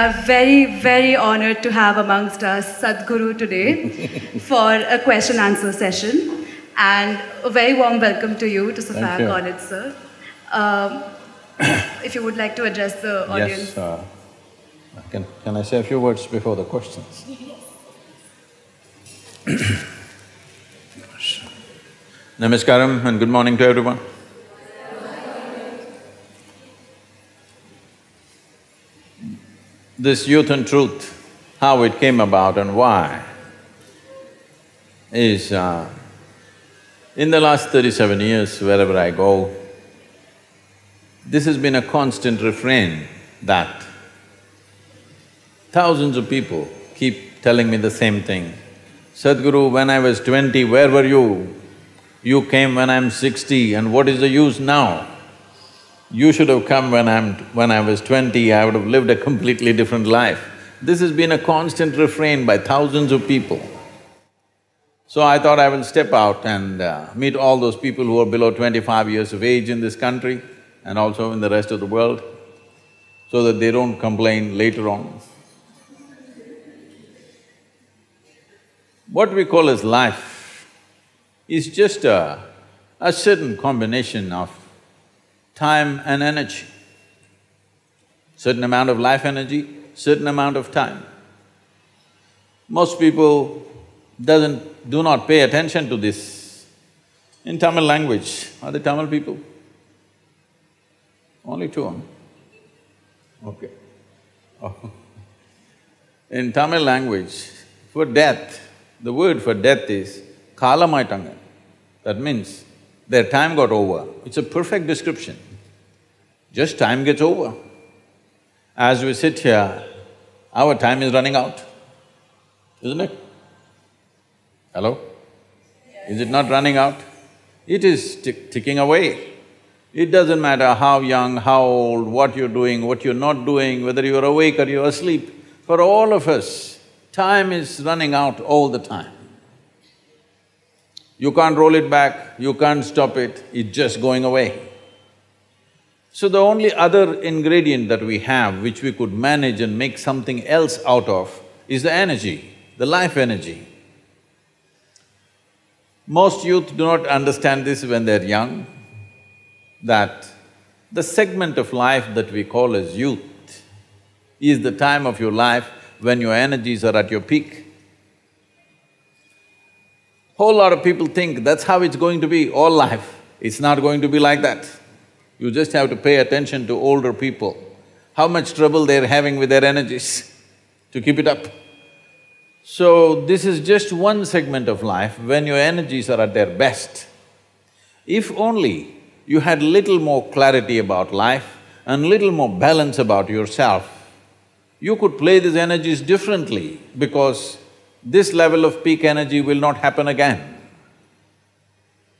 we are very, very honored to have amongst us Sadhguru today for a question answer session. And a very warm welcome to you to you. College, sir. Um, if you would like to address the audience. Yes, uh, can, can I say a few words before the questions? Namaskaram and good morning to everyone. This youth and truth, how it came about and why is uh, in the last thirty-seven years, wherever I go, this has been a constant refrain that thousands of people keep telling me the same thing. Sadhguru, when I was twenty, where were you? You came when I'm sixty and what is the use now? You should have come when I'm… when I was twenty, I would have lived a completely different life. This has been a constant refrain by thousands of people. So I thought I will step out and uh, meet all those people who are below twenty-five years of age in this country and also in the rest of the world, so that they don't complain later on. What we call as life is just a, a certain combination of time and energy. Certain amount of life energy, certain amount of time. Most people doesn't… do not pay attention to this. In Tamil language, are they Tamil people? Only two, huh? Okay. In Tamil language, for death, the word for death is kalamaitangan. That means their time got over. It's a perfect description. Just time gets over. As we sit here, our time is running out, isn't it? Hello? Is it not running out? It is tick ticking away. It doesn't matter how young, how old, what you're doing, what you're not doing, whether you're awake or you're asleep. For all of us, time is running out all the time. You can't roll it back, you can't stop it, it's just going away. So the only other ingredient that we have which we could manage and make something else out of is the energy, the life energy. Most youth do not understand this when they're young, that the segment of life that we call as youth is the time of your life when your energies are at your peak. Whole lot of people think that's how it's going to be all life. It's not going to be like that. You just have to pay attention to older people, how much trouble they're having with their energies to keep it up. So, this is just one segment of life when your energies are at their best. If only you had little more clarity about life and little more balance about yourself, you could play these energies differently because this level of peak energy will not happen again.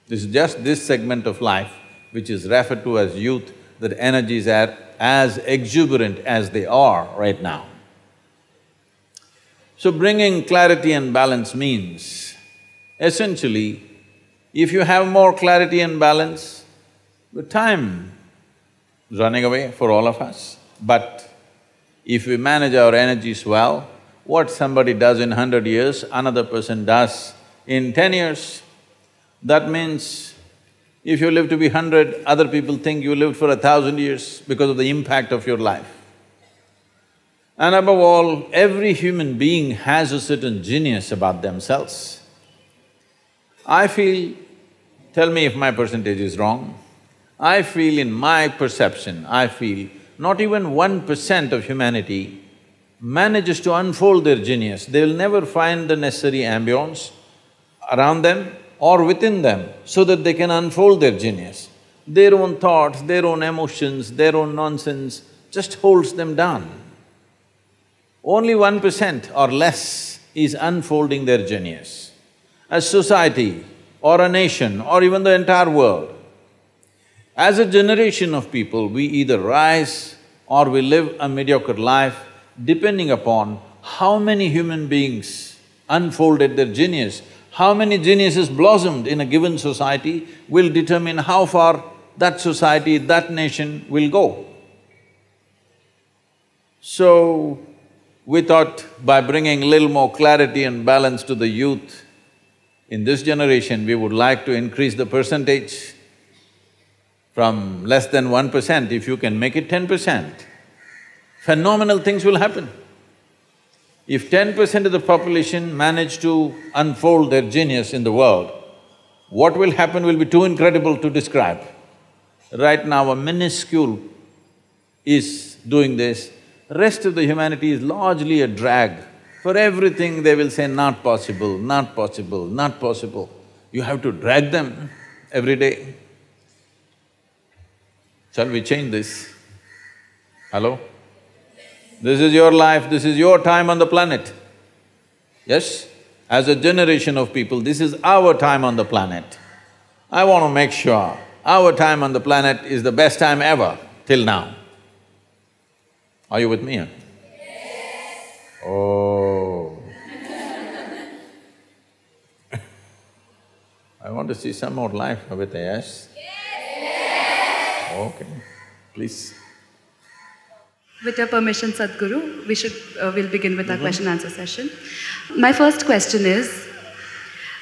This is just this segment of life which is referred to as youth, that energies are as exuberant as they are right now. So bringing clarity and balance means, essentially, if you have more clarity and balance, the time is running away for all of us. But if we manage our energies well, what somebody does in hundred years, another person does in ten years. That means if you live to be hundred, other people think you lived for a thousand years because of the impact of your life. And above all, every human being has a certain genius about themselves. I feel, tell me if my percentage is wrong, I feel in my perception, I feel not even one percent of humanity manages to unfold their genius. They will never find the necessary ambience around them or within them so that they can unfold their genius. Their own thoughts, their own emotions, their own nonsense just holds them down. Only one percent or less is unfolding their genius. A society or a nation or even the entire world, as a generation of people, we either rise or we live a mediocre life depending upon how many human beings unfolded their genius, how many geniuses blossomed in a given society will determine how far that society, that nation will go. So, we thought by bringing little more clarity and balance to the youth, in this generation, we would like to increase the percentage from less than one percent, if you can make it ten percent, phenomenal things will happen. If ten percent of the population manage to unfold their genius in the world, what will happen will be too incredible to describe. Right now, a minuscule is doing this, rest of the humanity is largely a drag. For everything they will say, not possible, not possible, not possible. You have to drag them every day. Shall we change this? Hello? This is your life, this is your time on the planet. Yes? As a generation of people, this is our time on the planet. I want to make sure our time on the planet is the best time ever till now. Are you with me? Yes. Oh. I want to see some more life with a yes? Yes. Okay, please. With your permission, Sadhguru, we should… Uh, we'll begin with our mm -hmm. question answer session. My first question is,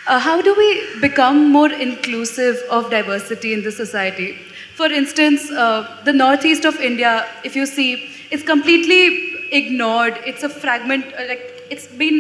uh, how do we become more inclusive of diversity in the society? For instance, uh, the northeast of India, if you see, it's completely ignored. It's a fragment, uh, like it's been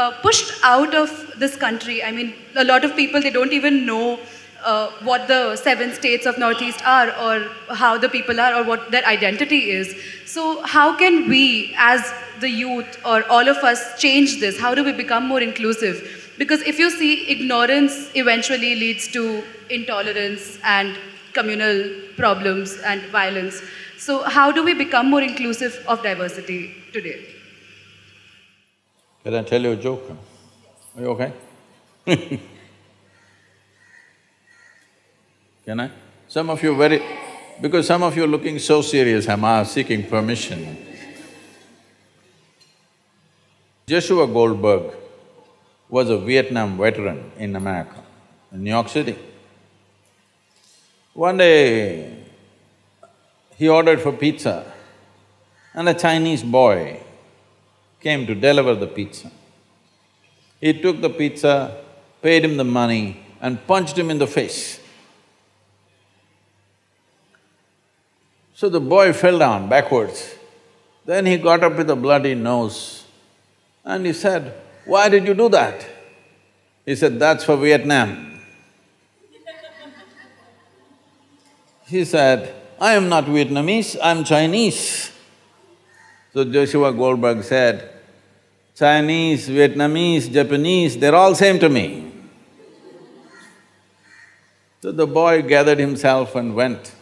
uh, pushed out of this country. I mean, a lot of people, they don't even know uh, what the seven states of Northeast are or how the people are or what their identity is. So how can we as the youth or all of us change this? How do we become more inclusive? Because if you see, ignorance eventually leads to intolerance and communal problems and violence. So how do we become more inclusive of diversity today? Can I tell you a joke? Are you okay? Can I? Some of you very… because some of you are looking so serious, I'm seeking permission. Joshua Goldberg was a Vietnam veteran in America, in New York City. One day, he ordered for pizza and a Chinese boy came to deliver the pizza. He took the pizza, paid him the money and punched him in the face. So the boy fell down backwards. Then he got up with a bloody nose and he said, why did you do that? He said, that's for Vietnam. he said, I am not Vietnamese, I'm Chinese. So Joshua Goldberg said, Chinese, Vietnamese, Japanese, they're all same to me. So the boy gathered himself and went.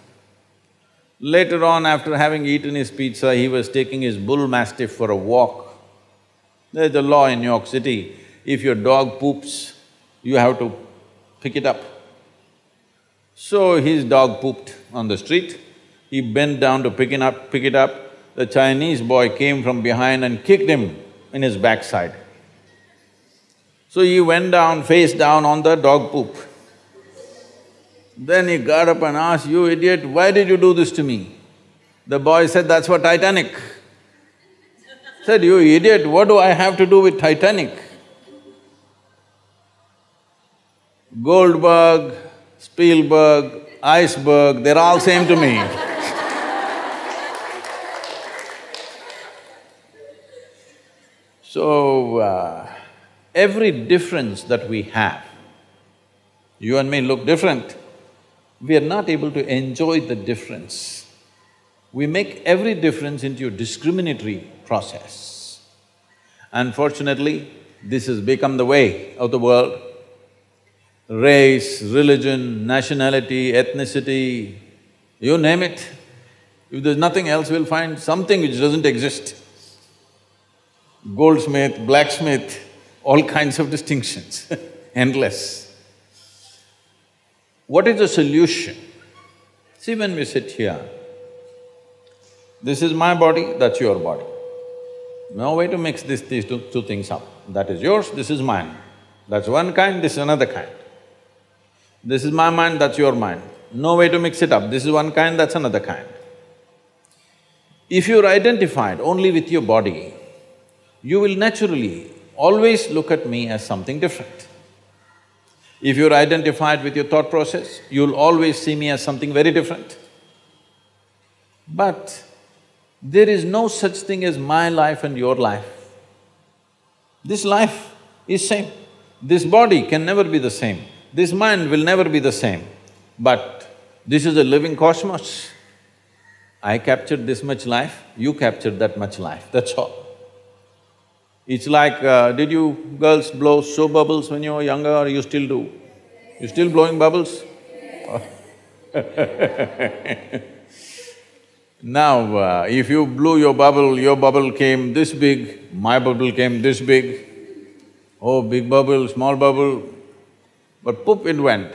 Later on, after having eaten his pizza, he was taking his bull mastiff for a walk. There's a law in New York City, if your dog poops, you have to pick it up. So his dog pooped on the street, he bent down to pick it up, pick it up. The Chinese boy came from behind and kicked him in his backside. So he went down, face down on the dog poop. Then he got up and asked, you idiot, why did you do this to me? The boy said, that's for Titanic. Said, you idiot, what do I have to do with Titanic? Goldberg, Spielberg, iceberg, they're all same to me. so, uh, every difference that we have, you and me look different, we are not able to enjoy the difference. We make every difference into a discriminatory process. Unfortunately, this has become the way of the world. Race, religion, nationality, ethnicity, you name it. If there's nothing else, we'll find something which doesn't exist. Goldsmith, blacksmith, all kinds of distinctions, endless. What is the solution? See, when we sit here, this is my body, that's your body. No way to mix this, these two, two things up. That is yours, this is mine. That's one kind, this is another kind. This is my mind, that's your mind. No way to mix it up. This is one kind, that's another kind. If you're identified only with your body, you will naturally always look at me as something different. If you're identified with your thought process, you'll always see me as something very different. But there is no such thing as my life and your life. This life is same. This body can never be the same. This mind will never be the same. But this is a living cosmos. I captured this much life, you captured that much life, that's all. It's like, uh, did you girls blow soap bubbles when you were younger or you still do? You still blowing bubbles? now, uh, if you blew your bubble, your bubble came this big, my bubble came this big. Oh, big bubble, small bubble, but poop it went.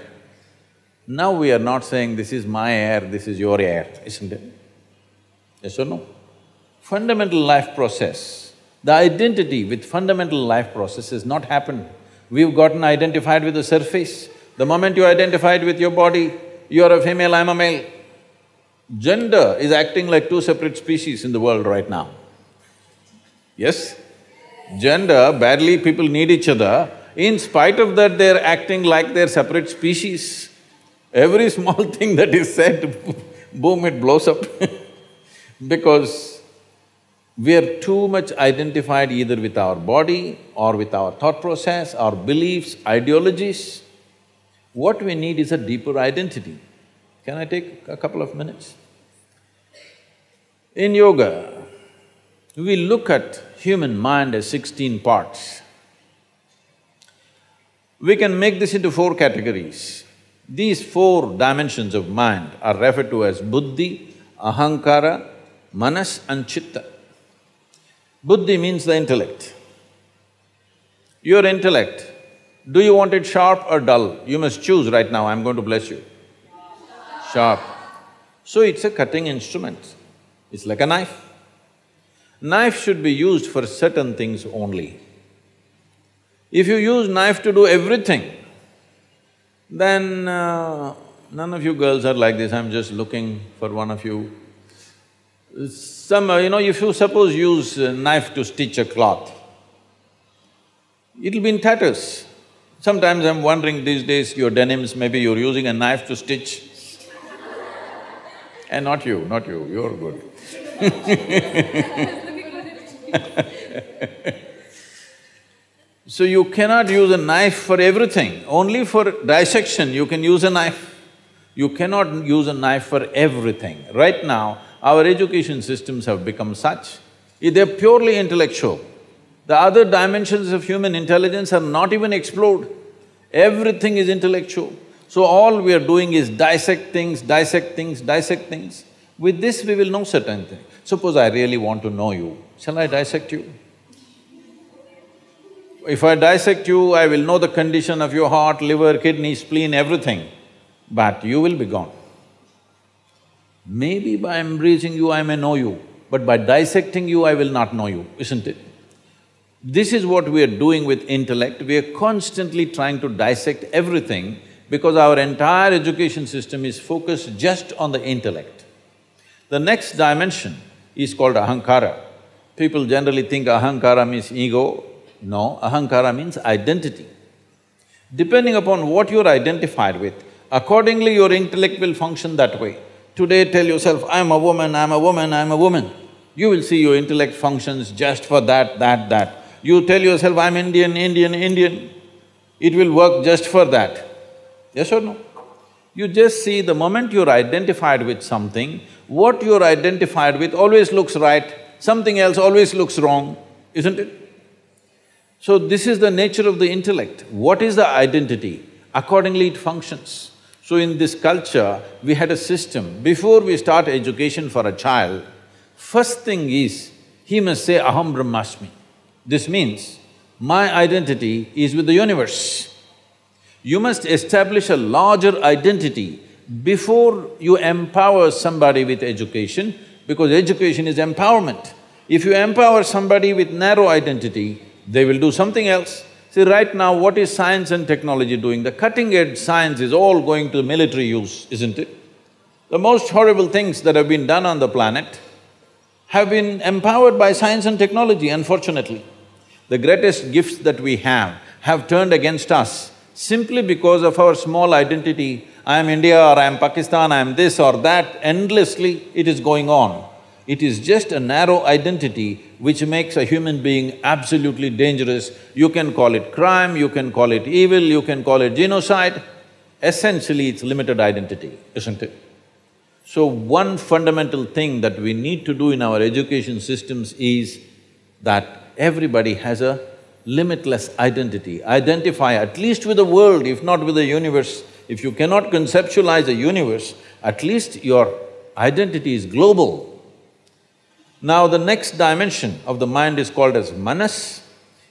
Now we are not saying this is my air, this is your air, isn't it? Yes or no? Fundamental life process, the identity with fundamental life process has not happened. We've gotten identified with the surface. The moment you identified with your body, you're a female, I'm a male. Gender is acting like two separate species in the world right now. Yes? Gender, badly people need each other, in spite of that they're acting like they're separate species. Every small thing that is said, boom, it blows up because we are too much identified either with our body or with our thought process, our beliefs, ideologies. What we need is a deeper identity. Can I take a couple of minutes? In yoga, we look at human mind as sixteen parts. We can make this into four categories. These four dimensions of mind are referred to as buddhi, ahankara, manas and chitta. Buddhi means the intellect. Your intellect, do you want it sharp or dull? You must choose right now, I'm going to bless you. Sharp. So it's a cutting instrument. It's like a knife. Knife should be used for certain things only. If you use knife to do everything, then uh, none of you girls are like this, I'm just looking for one of you some, uh, you know, if you suppose use a knife to stitch a cloth, it'll be in tatters. Sometimes I'm wondering these days, your denims, maybe you're using a knife to stitch. and not you, not you, you're good So you cannot use a knife for everything, only for dissection you can use a knife. You cannot use a knife for everything. Right now, our education systems have become such, they're purely intellectual. The other dimensions of human intelligence are not even explored. Everything is intellectual. So all we are doing is dissect things, dissect things, dissect things. With this we will know certain things. Suppose I really want to know you, shall I dissect you? If I dissect you, I will know the condition of your heart, liver, kidney, spleen, everything, but you will be gone. Maybe by embracing you I may know you, but by dissecting you I will not know you, isn't it? This is what we are doing with intellect, we are constantly trying to dissect everything because our entire education system is focused just on the intellect. The next dimension is called ahankara. People generally think ahankara means ego. No, ahankara means identity. Depending upon what you're identified with, accordingly your intellect will function that way. Today tell yourself, I'm a woman, I'm a woman, I'm a woman. You will see your intellect functions just for that, that, that. You tell yourself, I'm Indian, Indian, Indian, it will work just for that. Yes or no? You just see the moment you're identified with something, what you're identified with always looks right, something else always looks wrong, isn't it? So this is the nature of the intellect. What is the identity? Accordingly it functions. So in this culture, we had a system, before we start education for a child, first thing is, he must say, Aham Brahmasmi. This means, my identity is with the universe. You must establish a larger identity before you empower somebody with education, because education is empowerment. If you empower somebody with narrow identity, they will do something else. See, right now, what is science and technology doing? The cutting-edge science is all going to military use, isn't it? The most horrible things that have been done on the planet have been empowered by science and technology, unfortunately. The greatest gifts that we have have turned against us simply because of our small identity. I am India or I am Pakistan, I am this or that, endlessly it is going on. It is just a narrow identity which makes a human being absolutely dangerous. You can call it crime, you can call it evil, you can call it genocide. Essentially, it's limited identity, isn't it? So one fundamental thing that we need to do in our education systems is that everybody has a limitless identity. Identify at least with the world, if not with the universe. If you cannot conceptualize the universe, at least your identity is global. Now the next dimension of the mind is called as manas.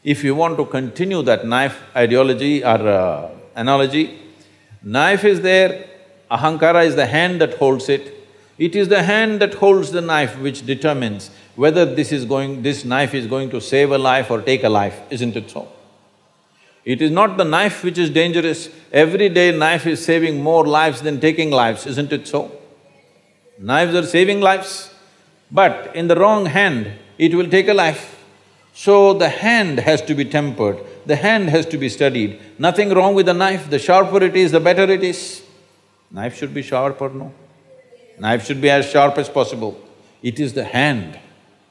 If you want to continue that knife ideology or uh, analogy, knife is there, ahankara is the hand that holds it. It is the hand that holds the knife which determines whether this is going… this knife is going to save a life or take a life, isn't it so? It is not the knife which is dangerous, every day knife is saving more lives than taking lives, isn't it so? Knives are saving lives. But in the wrong hand, it will take a life. So the hand has to be tempered, the hand has to be studied. Nothing wrong with the knife, the sharper it is, the better it is. Knife should be sharper, no? Knife should be as sharp as possible. It is the hand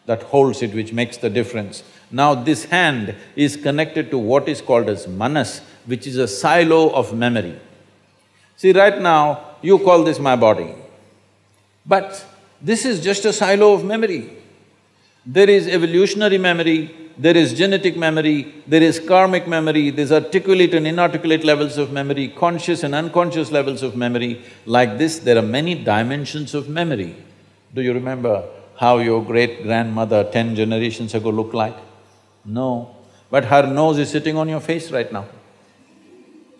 that holds it which makes the difference. Now this hand is connected to what is called as manas, which is a silo of memory. See, right now, you call this my body, but this is just a silo of memory. There is evolutionary memory, there is genetic memory, there is karmic memory, there's articulate and inarticulate levels of memory, conscious and unconscious levels of memory. Like this, there are many dimensions of memory. Do you remember how your great-grandmother ten generations ago looked like? No, but her nose is sitting on your face right now.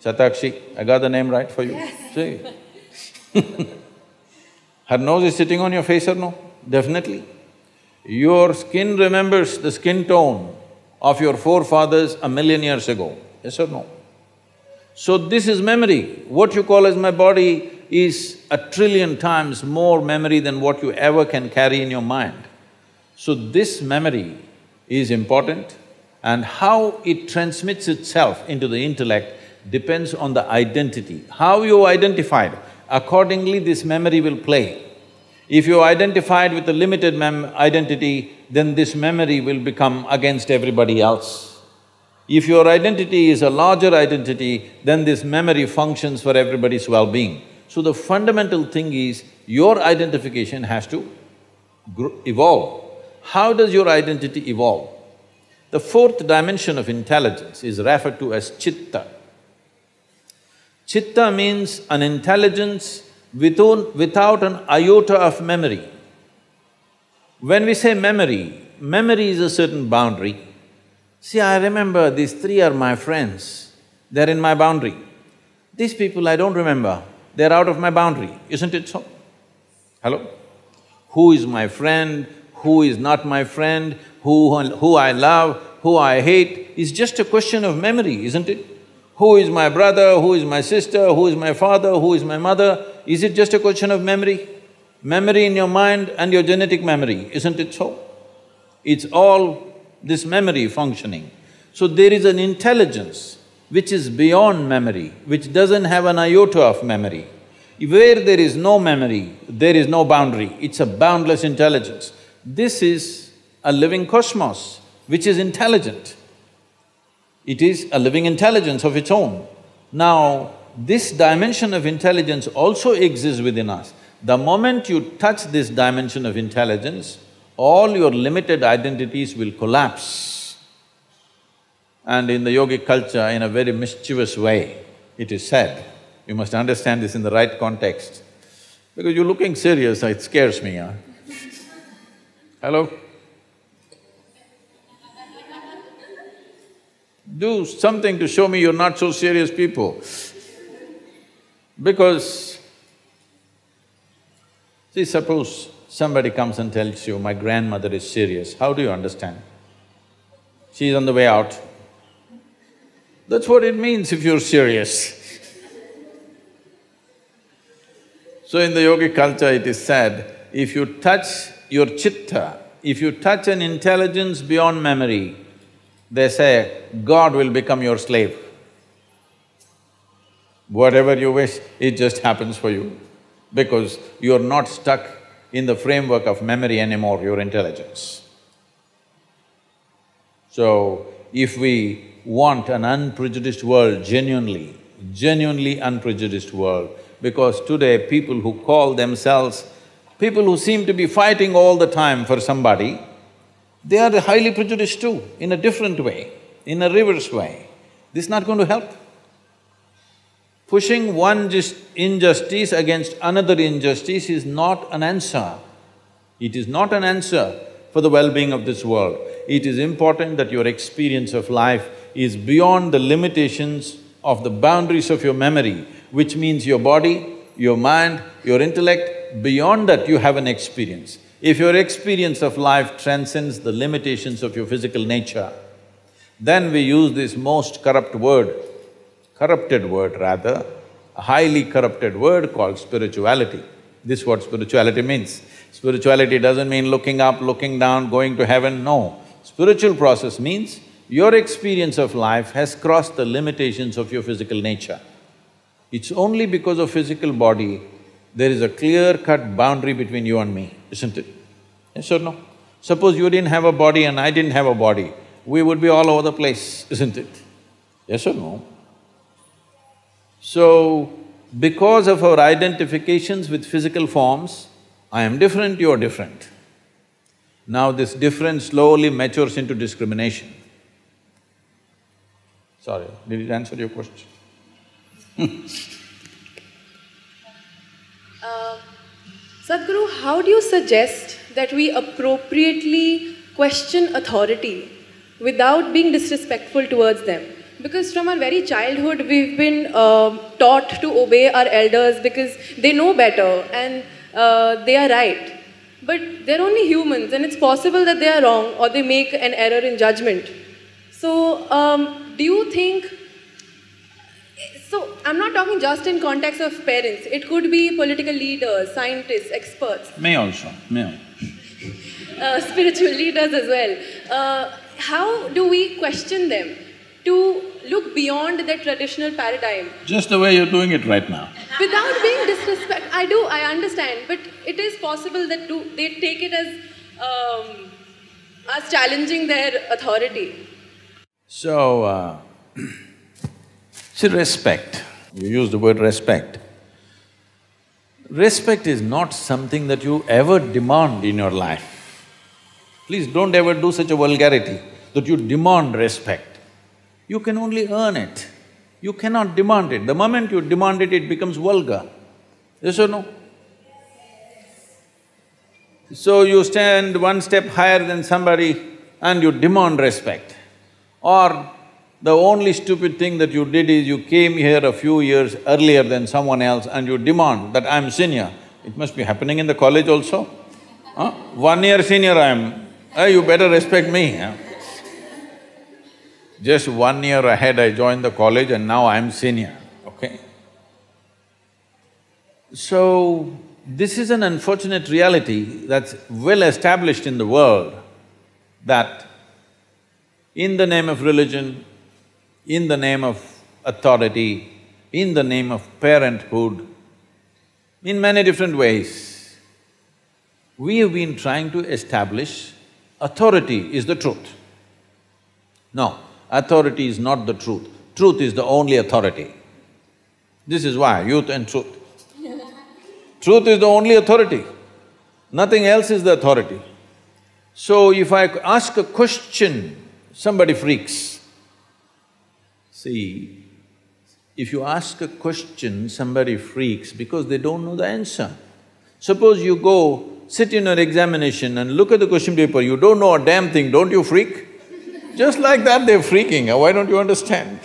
Satakshi, I got the name right for you? Yes. See Her nose is sitting on your face or no? Definitely. Your skin remembers the skin tone of your forefathers a million years ago, yes or no? So this is memory. What you call as my body is a trillion times more memory than what you ever can carry in your mind. So this memory is important and how it transmits itself into the intellect depends on the identity. How you identified, accordingly this memory will play. If you identified with a limited identity, then this memory will become against everybody else. If your identity is a larger identity, then this memory functions for everybody's well-being. So the fundamental thing is, your identification has to evolve. How does your identity evolve? The fourth dimension of intelligence is referred to as chitta. Chitta means an intelligence without, without an iota of memory. When we say memory, memory is a certain boundary. See, I remember these three are my friends, they're in my boundary. These people I don't remember, they're out of my boundary, isn't it so? Hello? Who is my friend, who is not my friend, who, who I love, who I hate, is just a question of memory, isn't it? Who is my brother, who is my sister, who is my father, who is my mother, is it just a question of memory? Memory in your mind and your genetic memory, isn't it so? It's all this memory functioning. So there is an intelligence which is beyond memory, which doesn't have an iota of memory. Where there is no memory, there is no boundary, it's a boundless intelligence. This is a living cosmos which is intelligent. It is a living intelligence of its own. Now, this dimension of intelligence also exists within us. The moment you touch this dimension of intelligence, all your limited identities will collapse. And in the yogic culture, in a very mischievous way, it is said, you must understand this in the right context, because you're looking serious, it scares me, huh? Hello? Do something to show me you're not so serious people. Because, see, suppose somebody comes and tells you, my grandmother is serious, how do you understand? She's on the way out. That's what it means if you're serious. so in the yogic culture it is said, if you touch your chitta if you touch an intelligence beyond memory, they say, God will become your slave. Whatever you wish, it just happens for you because you're not stuck in the framework of memory anymore, your intelligence. So, if we want an unprejudiced world genuinely, genuinely unprejudiced world, because today people who call themselves, people who seem to be fighting all the time for somebody, they are highly prejudiced too, in a different way, in a reverse way. This is not going to help. Pushing one injustice against another injustice is not an answer. It is not an answer for the well-being of this world. It is important that your experience of life is beyond the limitations of the boundaries of your memory, which means your body, your mind, your intellect, beyond that you have an experience. If your experience of life transcends the limitations of your physical nature, then we use this most corrupt word, corrupted word rather, a highly corrupted word called spirituality. This is what spirituality means. Spirituality doesn't mean looking up, looking down, going to heaven, no. Spiritual process means your experience of life has crossed the limitations of your physical nature. It's only because of physical body there is a clear-cut boundary between you and me, isn't it? Yes or no? Suppose you didn't have a body and I didn't have a body, we would be all over the place, isn't it? Yes or no? So, because of our identifications with physical forms, I am different, you are different. Now this difference slowly matures into discrimination. Sorry, did it answer your question? uh, Sadhguru, how do you suggest that we appropriately question authority without being disrespectful towards them? Because from our very childhood, we've been uh, taught to obey our elders because they know better and uh, they are right. But they're only humans and it's possible that they are wrong or they make an error in judgment. So, um, do you think so I'm not talking just in context of parents. It could be political leaders, scientists, experts. Me also, me. Uh, spiritual leaders as well. Uh, how do we question them to look beyond their traditional paradigm? Just the way you're doing it right now. Without being disrespectful. I do, I understand. But it is possible that do, they take it as, um, as challenging their authority. So, uh, See, respect, you use the word respect. Respect is not something that you ever demand in your life. Please don't ever do such a vulgarity that you demand respect. You can only earn it. You cannot demand it. The moment you demand it, it becomes vulgar. Yes or no? So you stand one step higher than somebody and you demand respect. Or the only stupid thing that you did is you came here a few years earlier than someone else and you demand that I'm senior. It must be happening in the college also. Huh? One year senior I am, uh, you better respect me. Huh? Just one year ahead I joined the college and now I'm senior, okay? So, this is an unfortunate reality that's well established in the world that in the name of religion, in the name of authority, in the name of parenthood, in many different ways. We have been trying to establish authority is the truth. No, authority is not the truth. Truth is the only authority. This is why, youth and truth. truth is the only authority. Nothing else is the authority. So if I ask a question, somebody freaks. See, if you ask a question, somebody freaks because they don't know the answer. Suppose you go, sit in an examination and look at the question paper, you don't know a damn thing, don't you freak? Just like that they're freaking, uh, why don't you understand?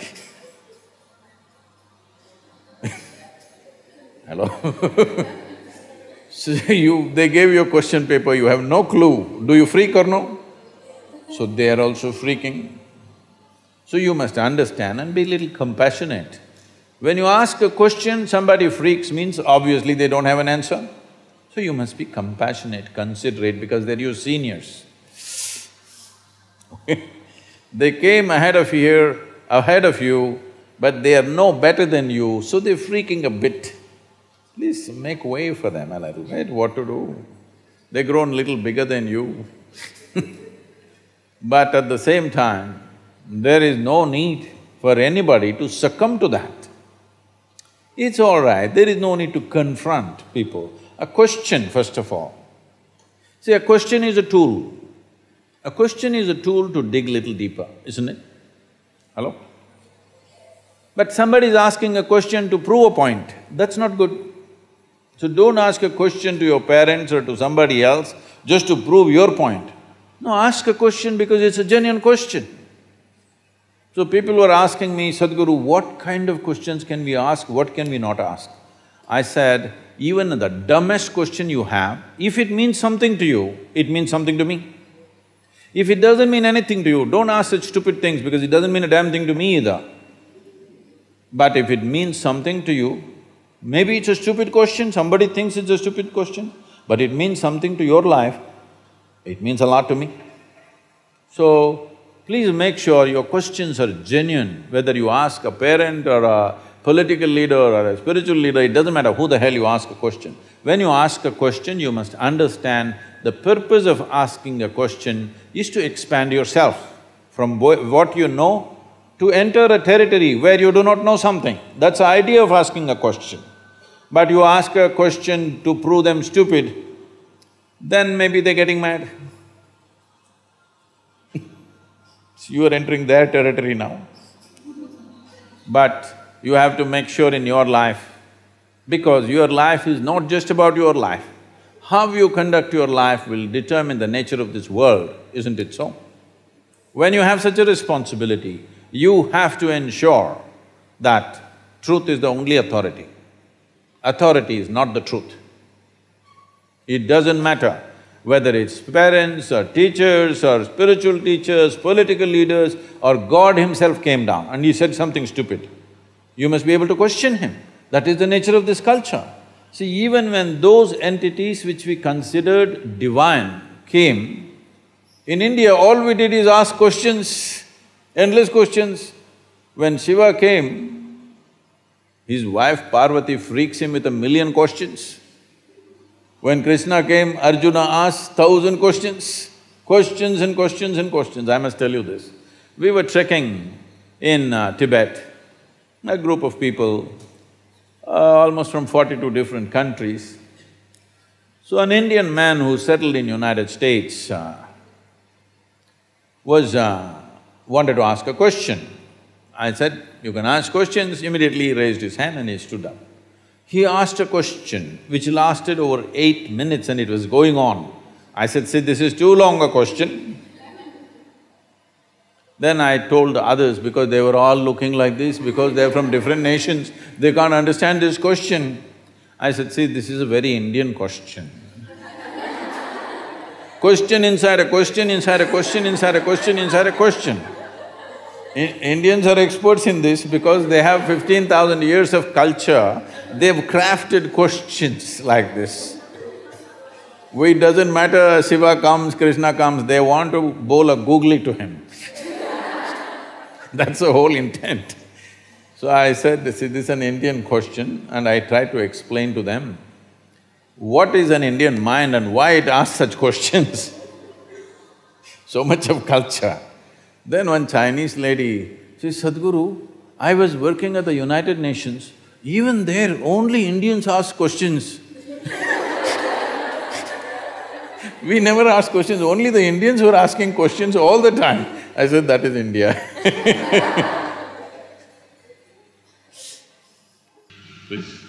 Hello? so you… they gave you a question paper, you have no clue, do you freak or no? So they are also freaking. So you must understand and be a little compassionate. When you ask a question, somebody freaks means obviously they don't have an answer. So you must be compassionate, considerate because they're your seniors. they came ahead of you, ahead of you, but they are no better than you, so they're freaking a bit. Please make way for them a little bit, what to do? They've grown little bigger than you But at the same time, there is no need for anybody to succumb to that. It's all right, there is no need to confront people. A question, first of all. See, a question is a tool. A question is a tool to dig little deeper, isn't it? Hello? But somebody is asking a question to prove a point, that's not good. So don't ask a question to your parents or to somebody else just to prove your point. No, ask a question because it's a genuine question. So people were asking me, Sadhguru, what kind of questions can we ask, what can we not ask? I said, even the dumbest question you have, if it means something to you, it means something to me. If it doesn't mean anything to you, don't ask such stupid things because it doesn't mean a damn thing to me either. But if it means something to you, maybe it's a stupid question, somebody thinks it's a stupid question, but it means something to your life, it means a lot to me. So, please make sure your questions are genuine, whether you ask a parent or a political leader or a spiritual leader, it doesn't matter who the hell you ask a question. When you ask a question, you must understand the purpose of asking a question is to expand yourself from what you know to enter a territory where you do not know something. That's the idea of asking a question. But you ask a question to prove them stupid, then maybe they're getting mad. You are entering their territory now. But you have to make sure in your life, because your life is not just about your life. How you conduct your life will determine the nature of this world, isn't it so? When you have such a responsibility, you have to ensure that truth is the only authority. Authority is not the truth. It doesn't matter whether it's parents or teachers or spiritual teachers, political leaders or God himself came down and he said something stupid. You must be able to question him. That is the nature of this culture. See, even when those entities which we considered divine came, in India all we did is ask questions, endless questions. When Shiva came, his wife Parvati freaks him with a million questions. When Krishna came, Arjuna asked thousand questions, questions and questions and questions, I must tell you this. We were trekking in uh, Tibet, a group of people, uh, almost from forty-two different countries. So an Indian man who settled in United States uh, was… Uh, wanted to ask a question. I said, you can ask questions, immediately he raised his hand and he stood up. He asked a question which lasted over eight minutes and it was going on. I said, see, this is too long a question. Then I told the others, because they were all looking like this, because they're from different nations, they can't understand this question. I said, see, this is a very Indian question. question inside a question, inside a question, inside a question, inside a question. Indians are experts in this because they have fifteen thousand years of culture, they've crafted questions like this. It doesn't matter Shiva comes, Krishna comes, they want to bowl a googly to him That's the whole intent. So I said, this is an Indian question and I tried to explain to them what is an Indian mind and why it asks such questions. so much of culture. Then one Chinese lady she says, Sadhguru, I was working at the United Nations, even there only Indians ask questions. we never ask questions, only the Indians were asking questions all the time. I said, that is India Please.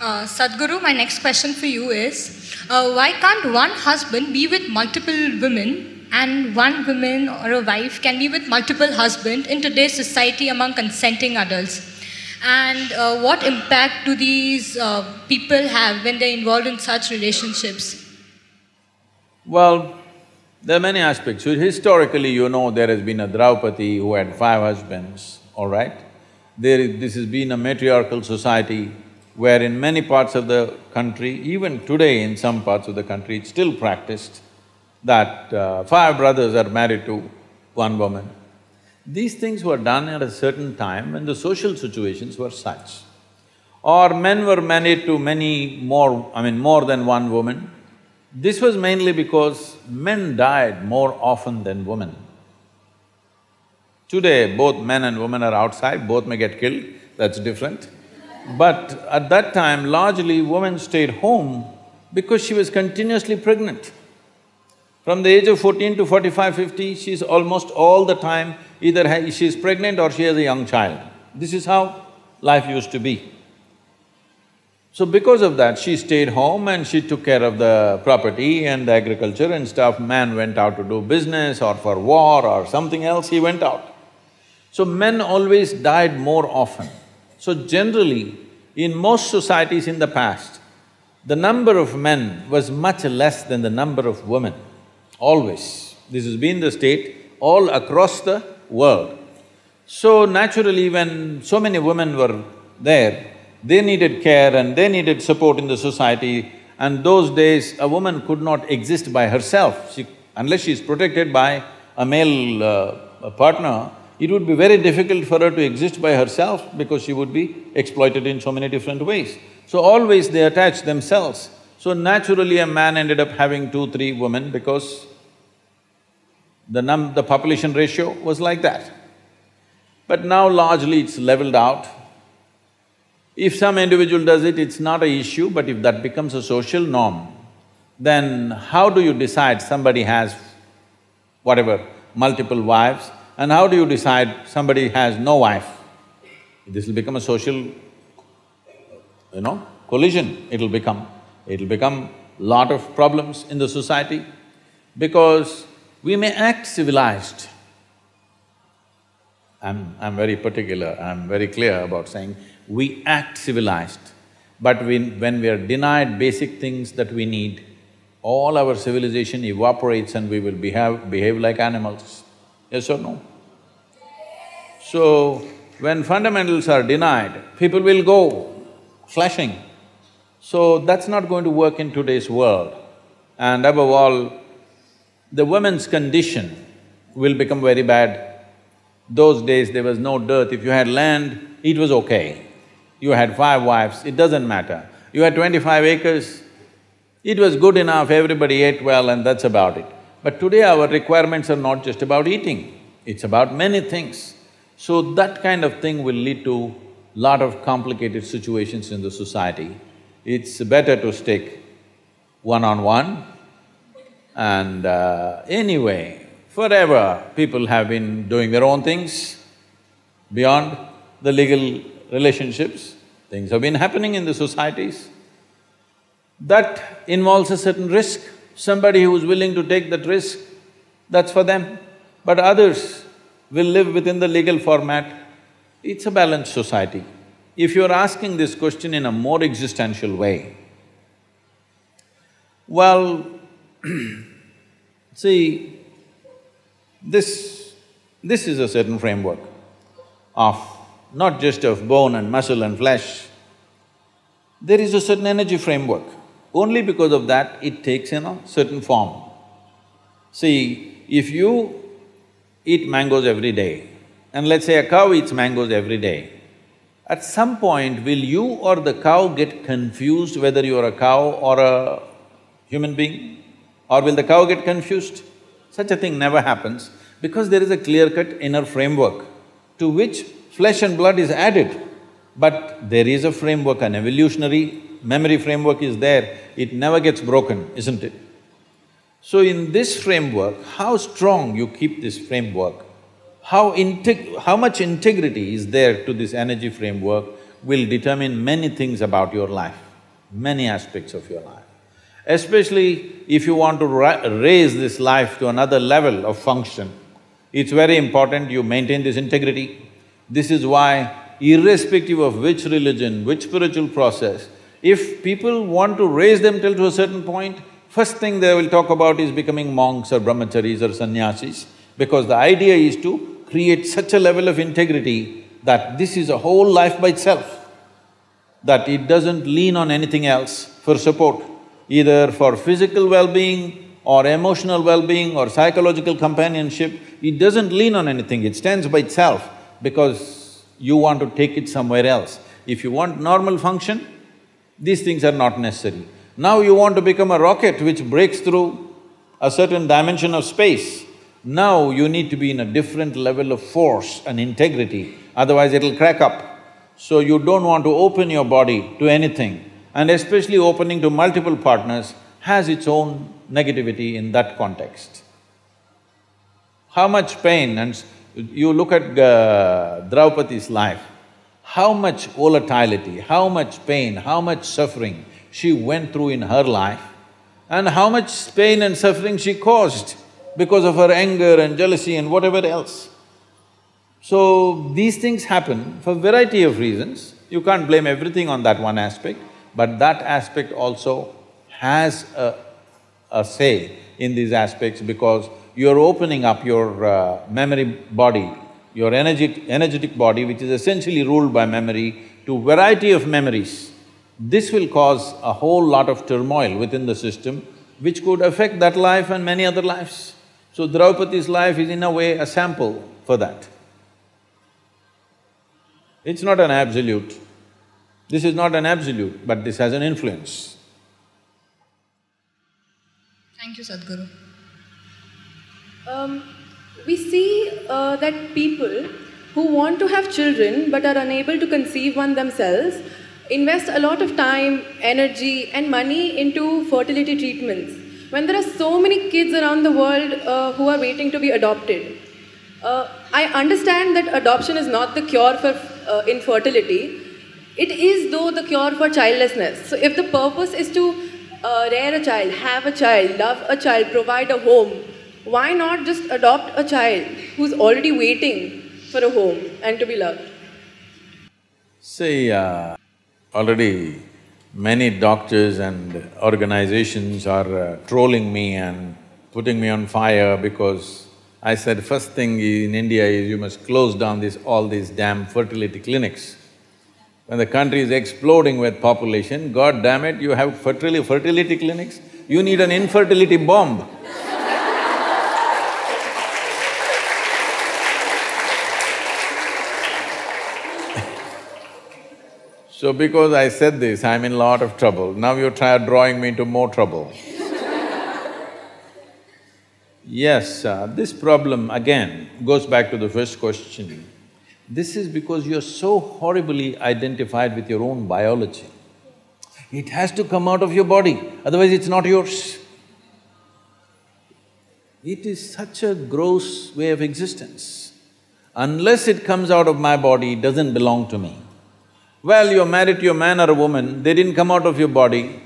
Uh, Sadhguru, my next question for you is, uh, why can't one husband be with multiple women and one woman or a wife can be with multiple husbands in today's society among consenting adults. And uh, what impact do these uh, people have when they're involved in such relationships? Well, there are many aspects. Historically, you know, there has been a Draupadi who had five husbands, all right? There is, this has been a matriarchal society. where in many parts of the country, even today in some parts of the country, it's still practiced that uh, five brothers are married to one woman. These things were done at a certain time when the social situations were such. Or men were married to many more, I mean more than one woman. This was mainly because men died more often than women. Today, both men and women are outside, both may get killed, that's different. But at that time, largely women stayed home because she was continuously pregnant. From the age of fourteen to 45, 50, she's almost all the time either she's pregnant or she has a young child. This is how life used to be. So because of that, she stayed home and she took care of the property and the agriculture and stuff. Man went out to do business or for war or something else, he went out. So men always died more often. So generally, in most societies in the past, the number of men was much less than the number of women, always. This has been the state all across the world. So naturally, when so many women were there, they needed care and they needed support in the society and those days a woman could not exist by herself. She, unless she is protected by a male uh, partner, it would be very difficult for her to exist by herself because she would be exploited in so many different ways. So always they attached themselves. So naturally a man ended up having two, three women because the num… the population ratio was like that. But now largely it's leveled out. If some individual does it, it's not a issue, but if that becomes a social norm, then how do you decide somebody has whatever, multiple wives, and how do you decide somebody has no wife? This will become a social, you know, collision, it'll become. It'll become lot of problems in the society because we may act civilized. I'm… I'm very particular, I'm very clear about saying we act civilized, but we, when we are denied basic things that we need, all our civilization evaporates and we will behave, behave like animals. Yes or no? So, when fundamentals are denied, people will go flashing. So, that's not going to work in today's world. And above all, the women's condition will become very bad. Those days there was no dearth, if you had land, it was okay you had five wives, it doesn't matter. You had twenty-five acres, it was good enough, everybody ate well and that's about it. But today our requirements are not just about eating, it's about many things. So that kind of thing will lead to lot of complicated situations in the society. It's better to stick one-on-one -on -one and uh, anyway, forever people have been doing their own things beyond the legal relationships. Things have been happening in the societies. That involves a certain risk. Somebody who's willing to take that risk, that's for them. But others will live within the legal format. It's a balanced society. If you're asking this question in a more existential way, well, see, this… this is a certain framework of not just of bone and muscle and flesh. There is a certain energy framework. Only because of that, it takes in a certain form. See, if you eat mangoes every day, and let's say a cow eats mangoes every day, at some point, will you or the cow get confused whether you're a cow or a human being? Or will the cow get confused? Such a thing never happens because there is a clear-cut inner framework to which flesh and blood is added, but there is a framework, an evolutionary memory framework is there, it never gets broken, isn't it? So in this framework, how strong you keep this framework, how integ… how much integrity is there to this energy framework will determine many things about your life, many aspects of your life. Especially if you want to raise this life to another level of function, it's very important you maintain this integrity. This is why irrespective of which religion, which spiritual process, if people want to raise them till to a certain point, first thing they will talk about is becoming monks or brahmacharis or sannyasis, because the idea is to create such a level of integrity that this is a whole life by itself. that it doesn't lean on anything else for support, either for physical well-being or emotional well-being or psychological companionship, it doesn't lean on anything, it stands by itself because you want to take it somewhere else. If you want normal function, these things are not necessary. Now you want to become a rocket which breaks through a certain dimension of space. Now you need to be in a different level of force and integrity, otherwise it'll crack up. So you don't want to open your body to anything, and especially opening to multiple partners has its own negativity in that context. How much pain and you look at uh, Draupadi's life, how much volatility, how much pain, how much suffering she went through in her life and how much pain and suffering she caused because of her anger and jealousy and whatever else. So, these things happen for variety of reasons. You can't blame everything on that one aspect, but that aspect also has a, a say in these aspects because you're opening up your uh, memory body, your energetic, energetic body, which is essentially ruled by memory, to variety of memories. This will cause a whole lot of turmoil within the system, which could affect that life and many other lives. So Draupadi's life is in a way a sample for that. It's not an absolute. This is not an absolute, but this has an influence. Thank you, Sadhguru. Um, we see uh, that people who want to have children but are unable to conceive one themselves invest a lot of time, energy, and money into fertility treatments when there are so many kids around the world uh, who are waiting to be adopted. Uh, I understand that adoption is not the cure for uh, infertility. It is, though, the cure for childlessness. So, if the purpose is to uh, rear a child, have a child, love a child, provide a home, why not just adopt a child who's already waiting for a home and to be loved? See, uh, already many doctors and organizations are uh, trolling me and putting me on fire because I said first thing in India is you must close down this… all these damn fertility clinics. When the country is exploding with population, god damn it, you have fertility… fertility clinics, you need an infertility bomb. So because I said this, I'm in a lot of trouble. Now you try drawing me into more trouble. yes, uh, this problem again goes back to the first question. This is because you're so horribly identified with your own biology. It has to come out of your body, otherwise it's not yours. It is such a gross way of existence. Unless it comes out of my body, it doesn't belong to me. Well, you're married to a man or a woman, they didn't come out of your body.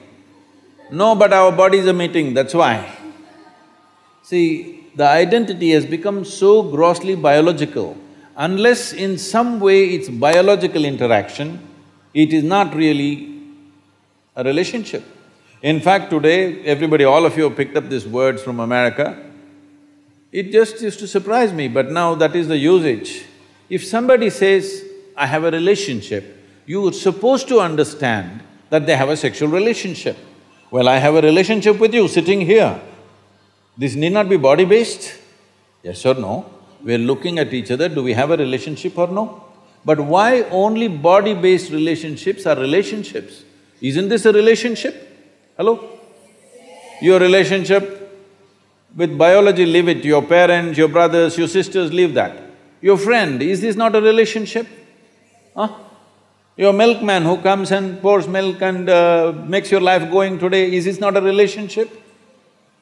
No, but our bodies are meeting, that's why. See, the identity has become so grossly biological, unless in some way it's biological interaction, it is not really a relationship. In fact, today, everybody, all of you have picked up these words from America. It just used to surprise me, but now that is the usage. If somebody says, I have a relationship, you're supposed to understand that they have a sexual relationship. Well, I have a relationship with you sitting here. This need not be body-based, yes or no? We're looking at each other, do we have a relationship or no? But why only body-based relationships are relationships? Isn't this a relationship? Hello? Your relationship with biology, leave it, your parents, your brothers, your sisters, leave that. Your friend, is this not a relationship? Huh? Your milkman who comes and pours milk and uh, makes your life going today, is this not a relationship?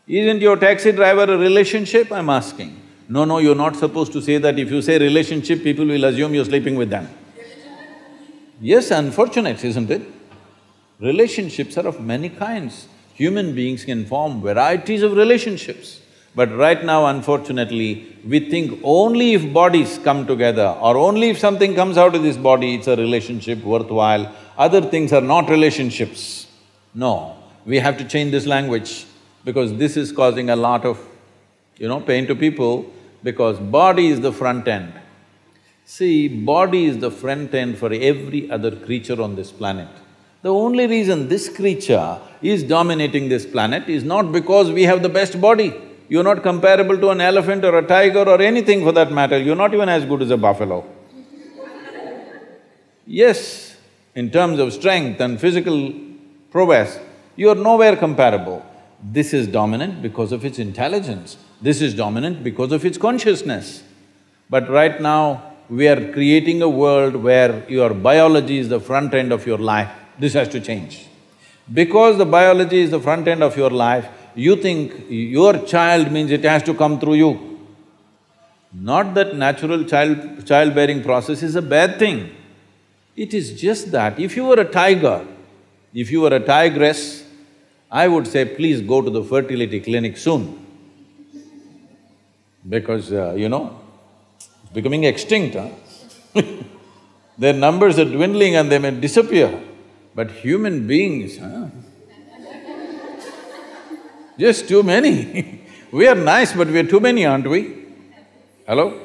Isn't your taxi driver a relationship, I'm asking? No, no, you're not supposed to say that. If you say relationship, people will assume you're sleeping with them. Yes, unfortunate, isn't it? Relationships are of many kinds. Human beings can form varieties of relationships. But right now, unfortunately, we think only if bodies come together or only if something comes out of this body, it's a relationship worthwhile. Other things are not relationships. No, we have to change this language because this is causing a lot of, you know, pain to people because body is the front end. See, body is the front end for every other creature on this planet. The only reason this creature is dominating this planet is not because we have the best body. You're not comparable to an elephant or a tiger or anything for that matter, you're not even as good as a buffalo. Yes, in terms of strength and physical prowess, you're nowhere comparable. This is dominant because of its intelligence, this is dominant because of its consciousness. But right now, we are creating a world where your biology is the front end of your life. This has to change. Because the biology is the front end of your life, you think your child means it has to come through you. Not that natural child… childbearing process is a bad thing. It is just that if you were a tiger, if you were a tigress, I would say please go to the fertility clinic soon. Because, uh, you know, it's becoming extinct, huh? Their numbers are dwindling and they may disappear. But human beings, huh? Just too many. we are nice, but we are too many, aren't we? Hello?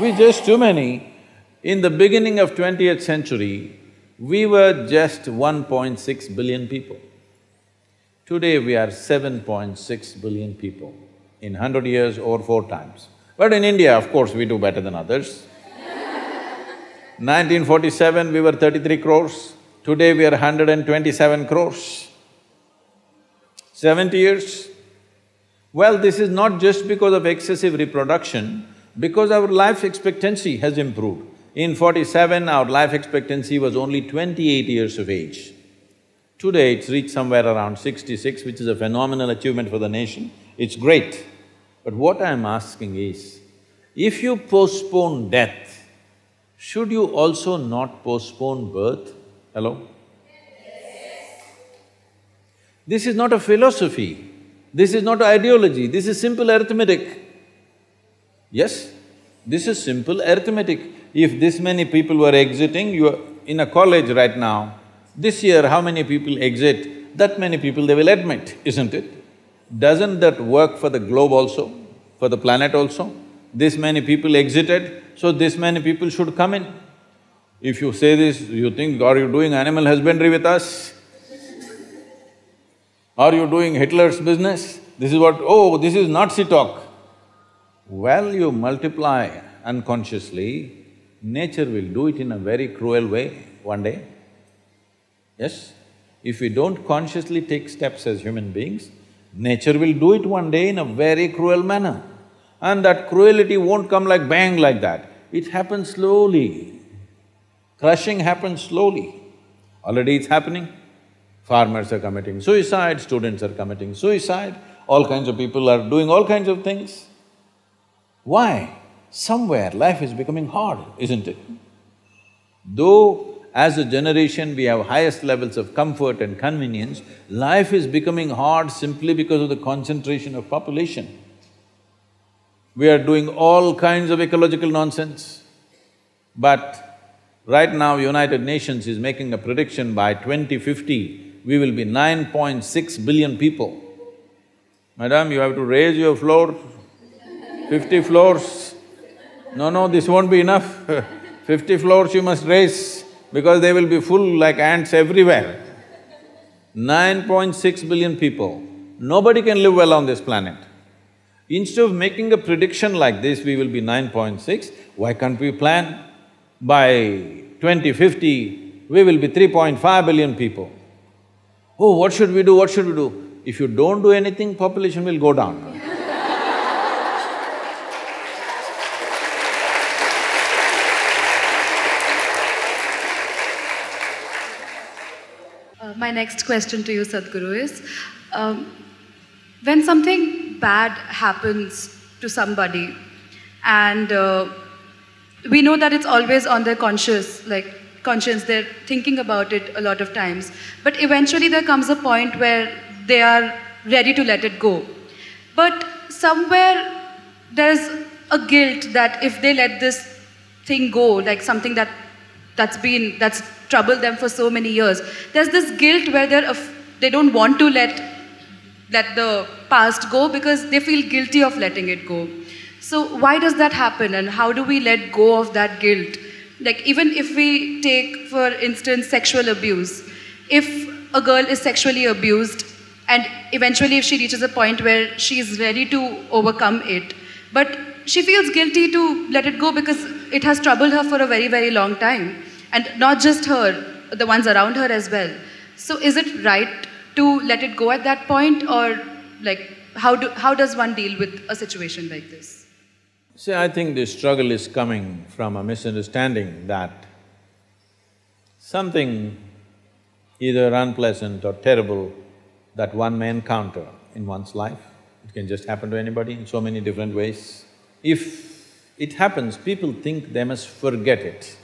We just too many. In the beginning of twentieth century, we were just 1.6 billion people. Today we are 7.6 billion people. In hundred years or four times. But in India, of course, we do better than others. 1947, we were 33 crores. Today we are 127 crores. Seventy years? Well, this is not just because of excessive reproduction, because our life expectancy has improved. In forty-seven, our life expectancy was only twenty-eight years of age. Today, it's reached somewhere around sixty-six, which is a phenomenal achievement for the nation. It's great. But what I'm asking is, if you postpone death, should you also not postpone birth? Hello? This is not a philosophy, this is not ideology, this is simple arithmetic. Yes, this is simple arithmetic. If this many people were exiting, you are in a college right now, this year how many people exit, that many people they will admit, isn't it? Doesn't that work for the globe also, for the planet also? This many people exited, so this many people should come in. If you say this, you think, are you doing animal husbandry with us? Are you doing Hitler's business? This is what, oh, this is Nazi talk. Well, you multiply unconsciously, nature will do it in a very cruel way one day. Yes? If we don't consciously take steps as human beings, nature will do it one day in a very cruel manner. And that cruelty won't come like bang like that, it happens slowly. Crushing happens slowly. Already it's happening. Farmers are committing suicide, students are committing suicide, all kinds of people are doing all kinds of things. Why? Somewhere life is becoming hard, isn't it? Though as a generation we have highest levels of comfort and convenience, life is becoming hard simply because of the concentration of population. We are doing all kinds of ecological nonsense, but right now United Nations is making a prediction by 2050, we will be 9.6 billion people. Madam, you have to raise your floor, fifty floors. No, no, this won't be enough fifty floors you must raise because they will be full like ants everywhere. 9.6 billion people, nobody can live well on this planet. Instead of making a prediction like this, we will be 9.6, why can't we plan? By 2050, we will be 3.5 billion people. Oh, what should we do, what should we do? If you don't do anything, population will go down. Uh, my next question to you, Sadhguru, is um, when something bad happens to somebody and uh, we know that it's always on their conscious, like conscience, they're thinking about it a lot of times. But eventually there comes a point where they are ready to let it go. But somewhere there's a guilt that if they let this thing go, like something that that's been that's troubled them for so many years, there's this guilt where they're they don't want to let let the past go because they feel guilty of letting it go. So why does that happen and how do we let go of that guilt? Like even if we take, for instance, sexual abuse, if a girl is sexually abused and eventually if she reaches a point where she is ready to overcome it, but she feels guilty to let it go because it has troubled her for a very, very long time. And not just her, the ones around her as well. So is it right to let it go at that point or like how, do, how does one deal with a situation like this? See, I think this struggle is coming from a misunderstanding that something either unpleasant or terrible that one may encounter in one's life, it can just happen to anybody in so many different ways. If it happens, people think they must forget it.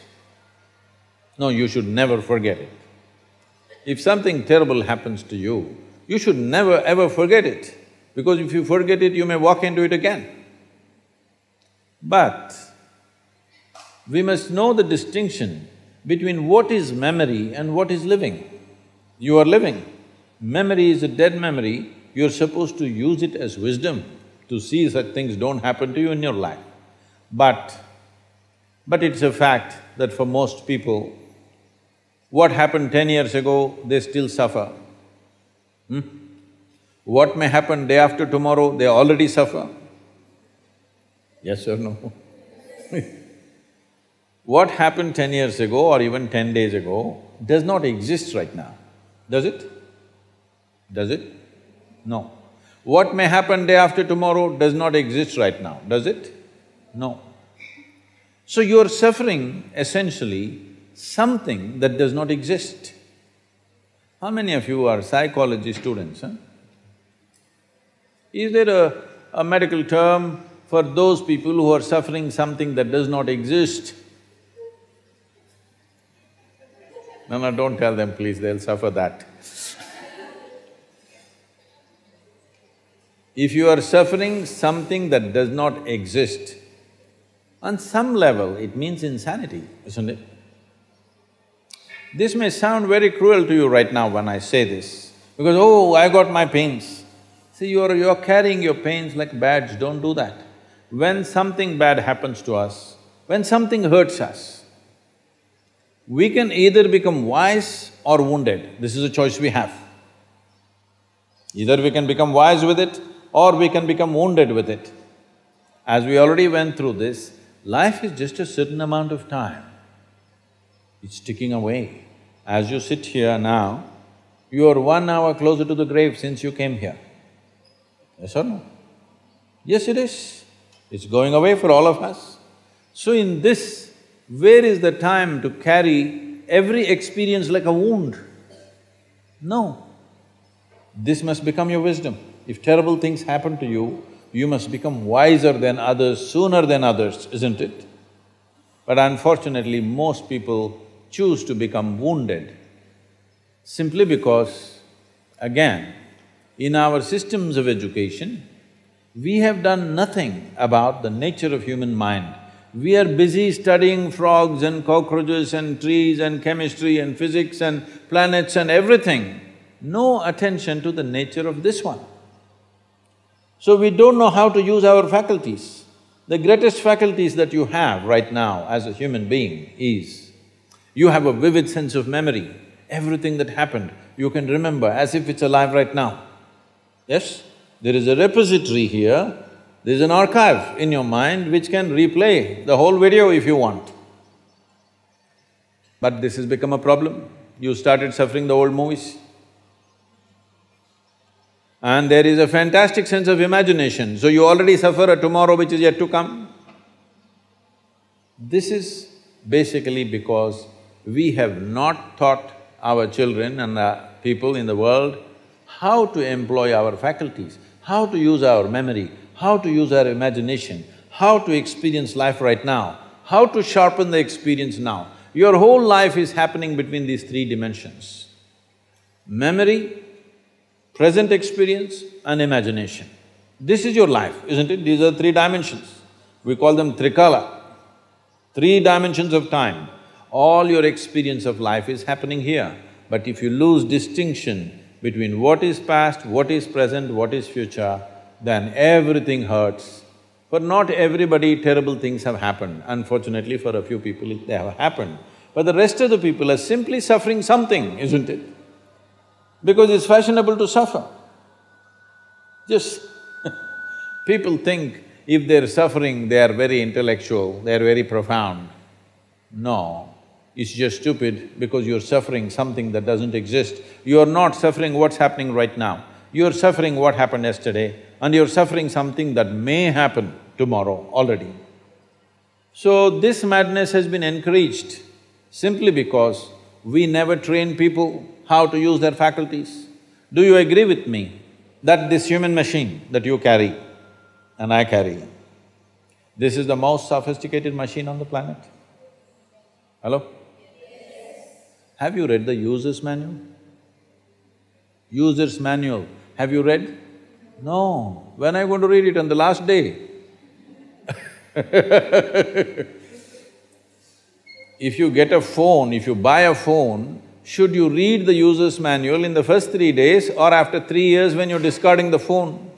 No, you should never forget it. If something terrible happens to you, you should never ever forget it, because if you forget it, you may walk into it again. But we must know the distinction between what is memory and what is living. You are living. Memory is a dead memory, you're supposed to use it as wisdom to see such things don't happen to you in your life. But… but it's a fact that for most people, what happened ten years ago, they still suffer. Hmm? What may happen day after tomorrow, they already suffer. Yes or no? what happened ten years ago or even ten days ago does not exist right now, does it? Does it? No. What may happen day after tomorrow does not exist right now, does it? No. So you're suffering essentially something that does not exist. How many of you are psychology students, huh? Is there a, a medical term for those people who are suffering something that does not exist? No, no, don't tell them please, they'll suffer that. if you are suffering something that does not exist, on some level it means insanity, isn't it? This may sound very cruel to you right now when I say this, because, oh, I got my pains. See, you're… you're carrying your pains like badge, don't do that. When something bad happens to us, when something hurts us, we can either become wise or wounded, this is a choice we have. Either we can become wise with it or we can become wounded with it. As we already went through this, life is just a certain amount of time. It's ticking away. As you sit here now, you are one hour closer to the grave since you came here. Yes or no? Yes, it is. It's going away for all of us. So in this, where is the time to carry every experience like a wound? No. This must become your wisdom. If terrible things happen to you, you must become wiser than others sooner than others, isn't it? But unfortunately, most people choose to become wounded simply because, again, in our systems of education, we have done nothing about the nature of human mind. We are busy studying frogs and cockroaches and trees and chemistry and physics and planets and everything. No attention to the nature of this one. So we don't know how to use our faculties. The greatest faculties that you have right now as a human being is, you have a vivid sense of memory. Everything that happened, you can remember as if it's alive right now. Yes? There is a repository here, there's an archive in your mind which can replay the whole video if you want. But this has become a problem. You started suffering the old movies. And there is a fantastic sense of imagination, so you already suffer a tomorrow which is yet to come. This is basically because we have not taught our children and the people in the world how to employ our faculties, how to use our memory, how to use our imagination, how to experience life right now, how to sharpen the experience now. Your whole life is happening between these three dimensions. Memory, present experience and imagination. This is your life, isn't it? These are three dimensions. We call them trikala, three dimensions of time. All your experience of life is happening here. But if you lose distinction between what is past, what is present, what is future, then everything hurts. For not everybody terrible things have happened. Unfortunately, for a few people they have happened. But the rest of the people are simply suffering something, isn't it? because it's fashionable to suffer. Just people think if they're suffering, they are very intellectual, they are very profound. No, it's just stupid because you're suffering something that doesn't exist. You're not suffering what's happening right now. You're suffering what happened yesterday and you're suffering something that may happen tomorrow already. So this madness has been encouraged simply because we never train people how to use their faculties. Do you agree with me that this human machine that you carry and I carry, this is the most sophisticated machine on the planet? Hello? Have you read the user's manual? User's manual, have you read? No. When are you going to read it on the last day? if you get a phone, if you buy a phone, should you read the user's manual in the first three days or after three years when you're discarding the phone?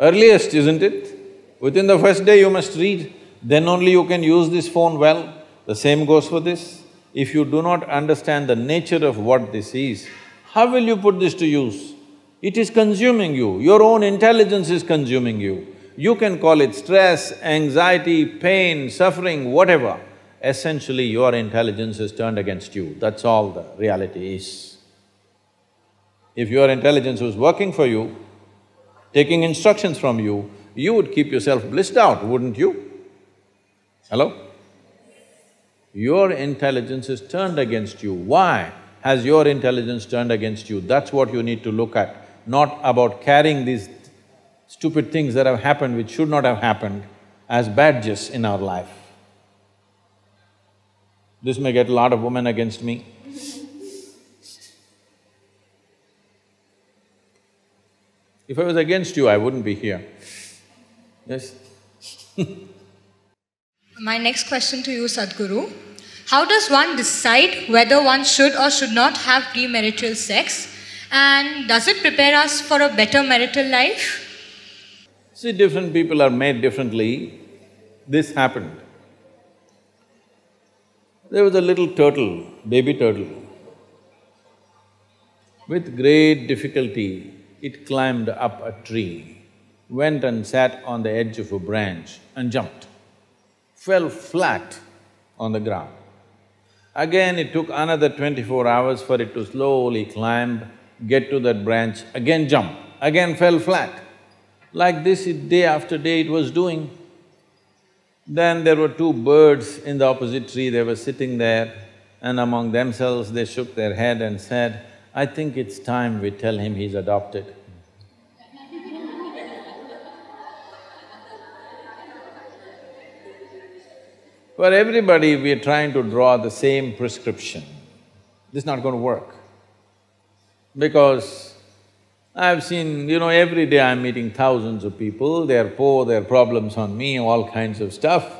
Earliest, isn't it? Within the first day you must read, then only you can use this phone well. The same goes for this. If you do not understand the nature of what this is, how will you put this to use? It is consuming you, your own intelligence is consuming you. You can call it stress, anxiety, pain, suffering, whatever. Essentially, your intelligence is turned against you, that's all the reality is. If your intelligence was working for you, taking instructions from you, you would keep yourself blissed out, wouldn't you? Hello? Your intelligence is turned against you. Why has your intelligence turned against you? That's what you need to look at not about carrying these stupid things that have happened which should not have happened as badges in our life. This may get a lot of women against me. If I was against you, I wouldn't be here. Yes? My next question to you, Sadhguru. How does one decide whether one should or should not have premarital sex and does it prepare us for a better marital life? See, different people are made differently. This happened. There was a little turtle, baby turtle. With great difficulty, it climbed up a tree, went and sat on the edge of a branch and jumped, fell flat on the ground. Again, it took another twenty-four hours for it to slowly climb get to that branch, again jump, again fell flat. Like this, it, day after day it was doing. Then there were two birds in the opposite tree, they were sitting there and among themselves they shook their head and said, I think it's time we tell him he's adopted. For everybody, we are trying to draw the same prescription. This is not going to work because I've seen, you know, every day I'm meeting thousands of people, they're poor, their problems on me, all kinds of stuff.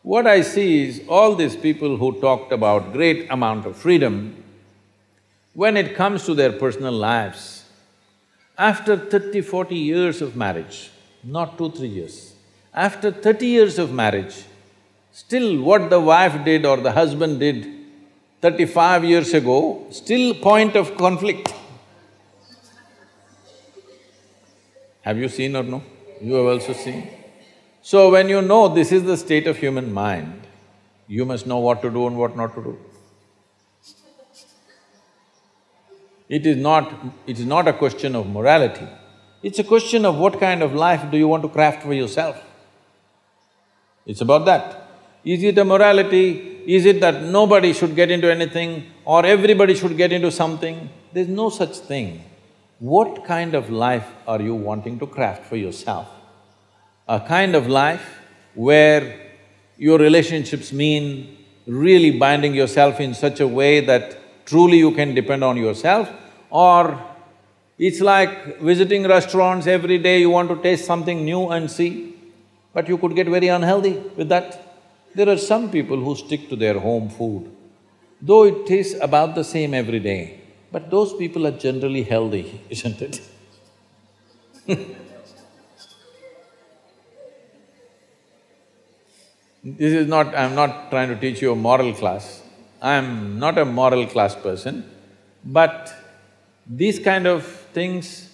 What I see is all these people who talked about great amount of freedom, when it comes to their personal lives, after thirty, forty years of marriage, not two, three years, after thirty years of marriage, still what the wife did or the husband did thirty-five years ago, still point of conflict. Have you seen or no? You have also seen. So when you know this is the state of human mind, you must know what to do and what not to do. It is not… it is not a question of morality, it's a question of what kind of life do you want to craft for yourself. It's about that. Is it a morality is it that nobody should get into anything or everybody should get into something? There's no such thing. What kind of life are you wanting to craft for yourself? A kind of life where your relationships mean really binding yourself in such a way that truly you can depend on yourself or it's like visiting restaurants every day, you want to taste something new and see, but you could get very unhealthy with that. There are some people who stick to their home food, though it tastes about the same every day, but those people are generally healthy, isn't it? This is not… I'm not trying to teach you a moral class. I'm not a moral class person. But these kind of things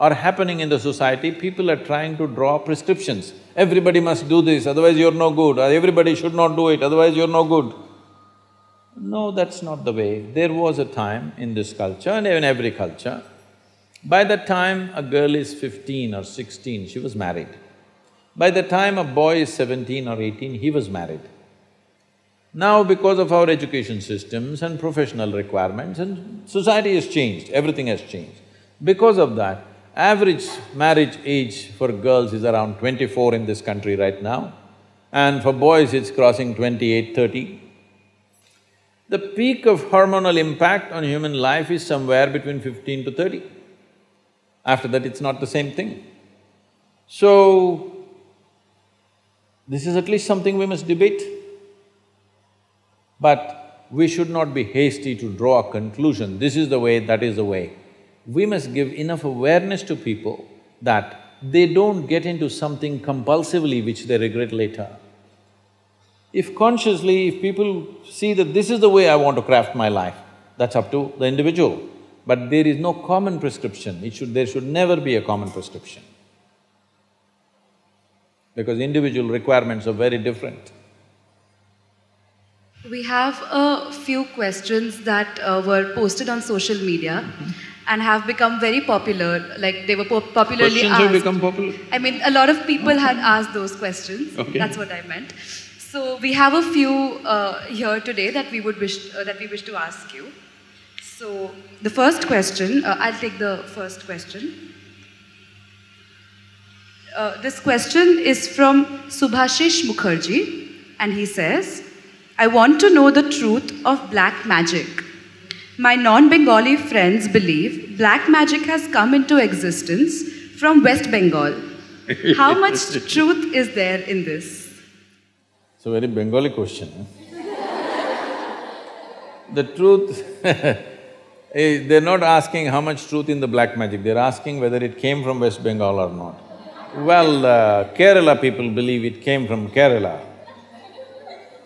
are happening in the society, people are trying to draw prescriptions. Everybody must do this, otherwise you're no good, everybody should not do it, otherwise you're no good. No, that's not the way. There was a time in this culture and even every culture, by the time a girl is fifteen or sixteen, she was married. By the time a boy is seventeen or eighteen, he was married. Now because of our education systems and professional requirements and society has changed, everything has changed. Because of that, average marriage age for girls is around twenty-four in this country right now, and for boys it's crossing 28, 30. The peak of hormonal impact on human life is somewhere between fifteen to thirty. After that, it's not the same thing. So, this is at least something we must debate. But we should not be hasty to draw a conclusion, this is the way, that is the way. We must give enough awareness to people that they don't get into something compulsively which they regret later. If consciously, if people see that this is the way I want to craft my life, that's up to the individual. But there is no common prescription, it should… there should never be a common prescription. Because individual requirements are very different. We have a few questions that uh, were posted on social media and have become very popular, like they were po- popularly Questions asked. have become popular? I mean, a lot of people had asked those questions. Okay. That's what I meant. So we have a few uh, here today that we would wish uh, that we wish to ask you. So the first question, uh, I'll take the first question. Uh, this question is from Subhashish Mukherjee, and he says, I want to know the truth of black magic. My non Bengali friends believe black magic has come into existence from West Bengal. How much truth is there in this? It's a very Bengali question. the truth eh, they're not asking how much truth in the black magic, they're asking whether it came from West Bengal or not. Well, uh, Kerala people believe it came from Kerala.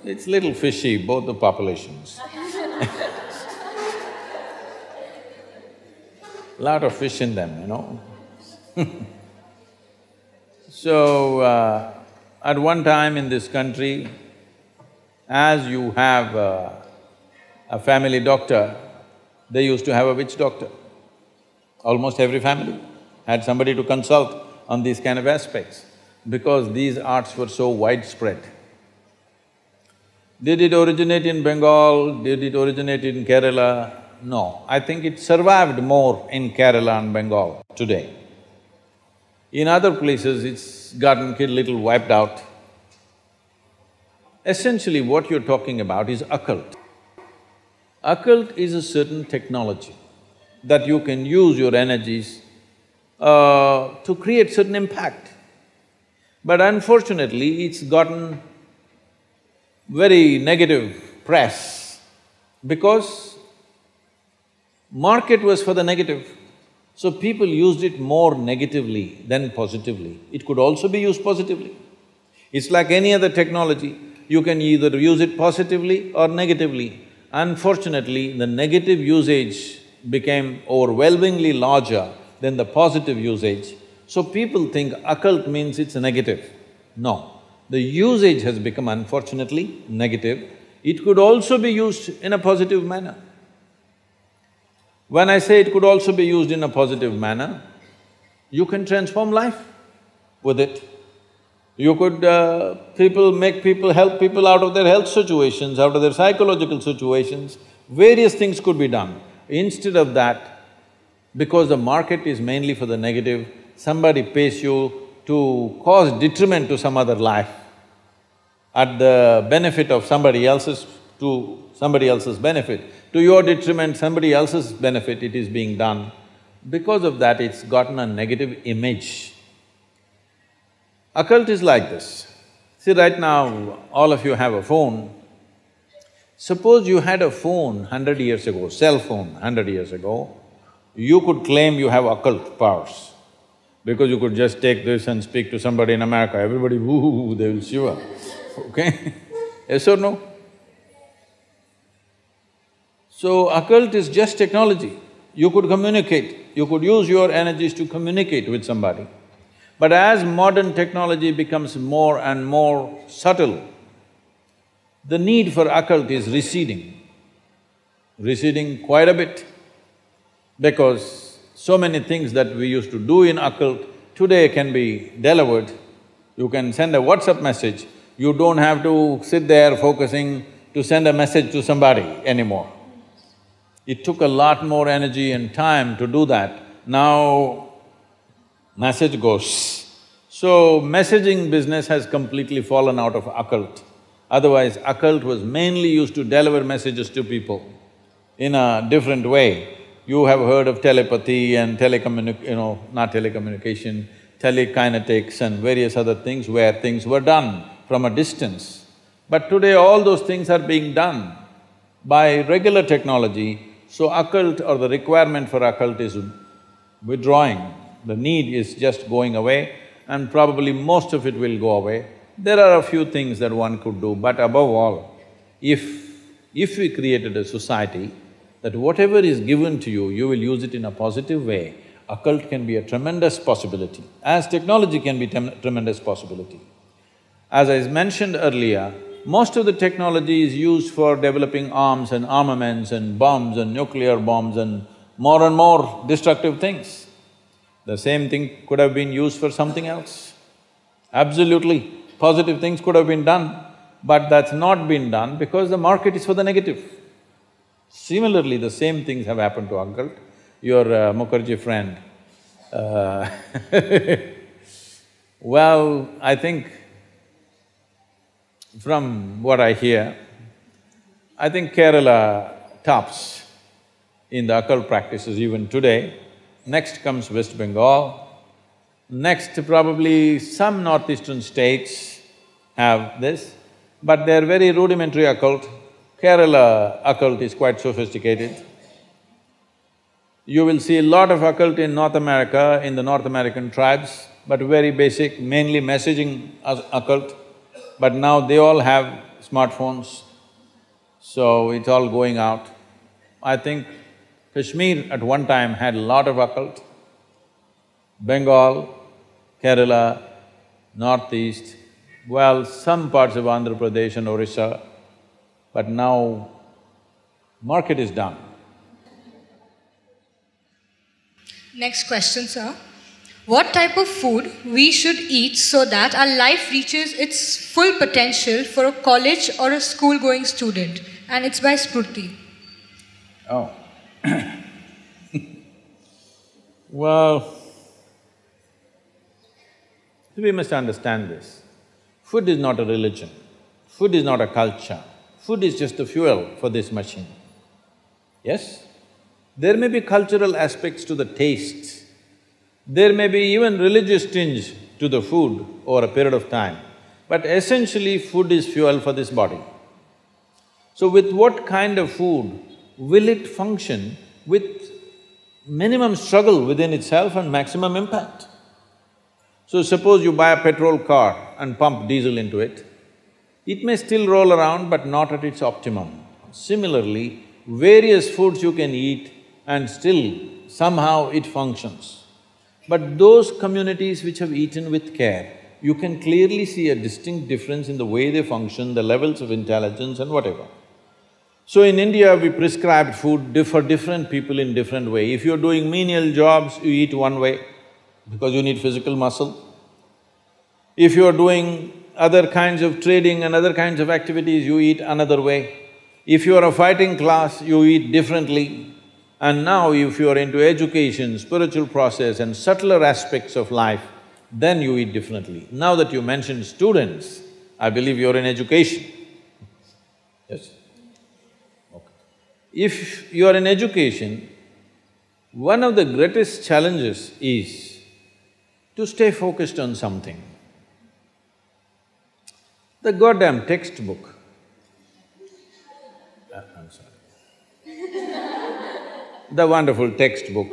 It's little fishy, both the populations. Lot of fish in them, you know So, uh, at one time in this country, as you have uh, a family doctor, they used to have a witch doctor. Almost every family had somebody to consult on these kind of aspects because these arts were so widespread. Did it originate in Bengal? Did it originate in Kerala? No, I think it survived more in Kerala and Bengal today. In other places, it's gotten a little wiped out. Essentially, what you're talking about is occult. Occult is a certain technology that you can use your energies uh, to create certain impact. But unfortunately, it's gotten very negative press because market was for the negative. So people used it more negatively than positively. It could also be used positively. It's like any other technology, you can either use it positively or negatively. Unfortunately, the negative usage became overwhelmingly larger than the positive usage. So people think occult means it's negative. No, the usage has become unfortunately negative. It could also be used in a positive manner. When I say it could also be used in a positive manner, you can transform life with it. You could… Uh, people make people… help people out of their health situations, out of their psychological situations, various things could be done. Instead of that, because the market is mainly for the negative, somebody pays you to cause detriment to some other life at the benefit of somebody else's… to somebody else's benefit. To your detriment, somebody else's benefit, it is being done. Because of that, it's gotten a negative image. Occult is like this. See, right now, all of you have a phone. Suppose you had a phone hundred years ago, cell phone hundred years ago, you could claim you have occult powers because you could just take this and speak to somebody in America, everybody woo, they will shiver, okay? yes or no? So occult is just technology. You could communicate, you could use your energies to communicate with somebody. But as modern technology becomes more and more subtle, the need for occult is receding, receding quite a bit because so many things that we used to do in occult today can be delivered. You can send a WhatsApp message, you don't have to sit there focusing to send a message to somebody anymore. It took a lot more energy and time to do that. Now, message goes. So, messaging business has completely fallen out of occult. Otherwise, occult was mainly used to deliver messages to people in a different way. You have heard of telepathy and telecommunic… you know, not telecommunication, telekinetics and various other things where things were done from a distance. But today all those things are being done by regular technology, so occult or the requirement for occult is withdrawing. The need is just going away and probably most of it will go away. There are a few things that one could do, but above all, if… if we created a society that whatever is given to you, you will use it in a positive way, occult can be a tremendous possibility, as technology can be tremendous possibility. As I mentioned earlier, most of the technology is used for developing arms and armaments and bombs and nuclear bombs and more and more destructive things. The same thing could have been used for something else. Absolutely, positive things could have been done, but that's not been done because the market is for the negative. Similarly, the same things have happened to occult. Your uh, Mukherjee friend, uh well, I think from what I hear, I think Kerala tops in the occult practices even today. Next comes West Bengal. Next probably some northeastern states have this, but they're very rudimentary occult. Kerala occult is quite sophisticated. You will see a lot of occult in North America, in the North American tribes, but very basic, mainly messaging occult but now they all have smartphones, so it's all going out. I think Kashmir at one time had a lot of occult, Bengal, Kerala, Northeast, well, some parts of Andhra Pradesh and Orissa, but now market is done. Next question, sir what type of food we should eat so that our life reaches its full potential for a college or a school going student. And it's by Spurti. Oh. well, we must understand this. Food is not a religion, food is not a culture, food is just the fuel for this machine. Yes? There may be cultural aspects to the taste, there may be even religious tinge to the food over a period of time, but essentially food is fuel for this body. So with what kind of food will it function with minimum struggle within itself and maximum impact? So suppose you buy a petrol car and pump diesel into it, it may still roll around but not at its optimum. Similarly, various foods you can eat and still somehow it functions. But those communities which have eaten with care, you can clearly see a distinct difference in the way they function, the levels of intelligence and whatever. So in India, we prescribed food for different people in different way. If you're doing menial jobs, you eat one way because you need physical muscle. If you're doing other kinds of trading and other kinds of activities, you eat another way. If you're a fighting class, you eat differently. And now if you are into education, spiritual process and subtler aspects of life, then you eat differently. Now that you mentioned students, I believe you're in education. Yes? Okay. If you are in education, one of the greatest challenges is to stay focused on something. The goddamn textbook the wonderful textbook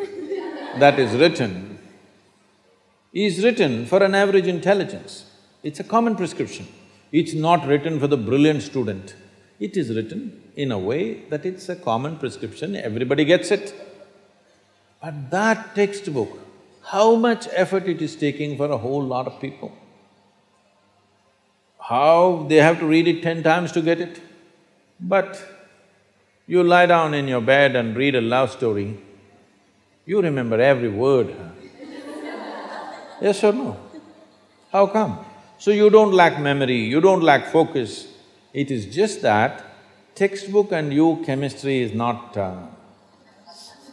that is written is written for an average intelligence. It's a common prescription. It's not written for the brilliant student. It is written in a way that it's a common prescription, everybody gets it. But that textbook, how much effort it is taking for a whole lot of people. How they have to read it ten times to get it. But you lie down in your bed and read a love story, you remember every word. yes or no? How come? So you don't lack memory, you don't lack focus. It is just that textbook and you chemistry is not uh,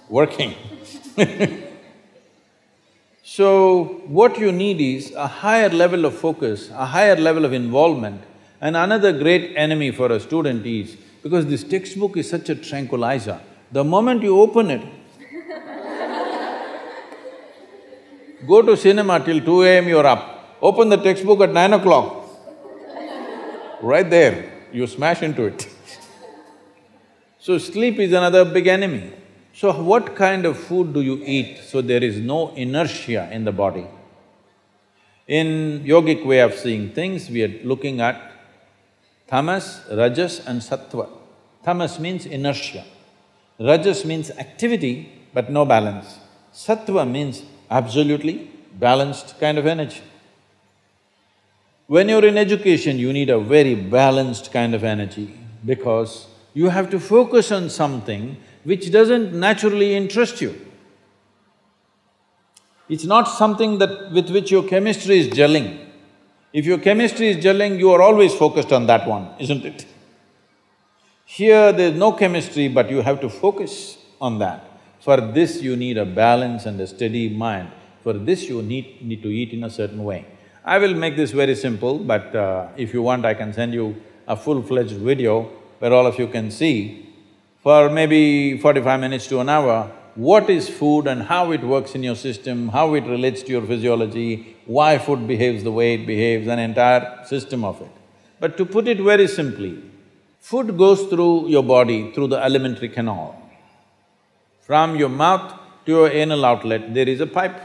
working So, what you need is a higher level of focus, a higher level of involvement. And another great enemy for a student is, because this textbook is such a tranquilizer, the moment you open it, go to cinema till two AM you're up, open the textbook at nine o'clock, right there, you smash into it. So sleep is another big enemy. So what kind of food do you eat so there is no inertia in the body? In yogic way of seeing things, we are looking at tamas, rajas and sattva. Tamas means inertia. Rajas means activity but no balance. Sattva means absolutely balanced kind of energy. When you're in education, you need a very balanced kind of energy because you have to focus on something which doesn't naturally interest you. It's not something that… with which your chemistry is gelling. If your chemistry is gelling, you are always focused on that one, isn't it? Here there's no chemistry, but you have to focus on that. For this you need a balance and a steady mind. For this you need, need to eat in a certain way. I will make this very simple, but uh, if you want, I can send you a full-fledged video where all of you can see for maybe forty-five minutes to an hour, what is food and how it works in your system, how it relates to your physiology, why food behaves the way it behaves, an entire system of it. But to put it very simply, food goes through your body through the alimentary canal. From your mouth to your anal outlet, there is a pipe.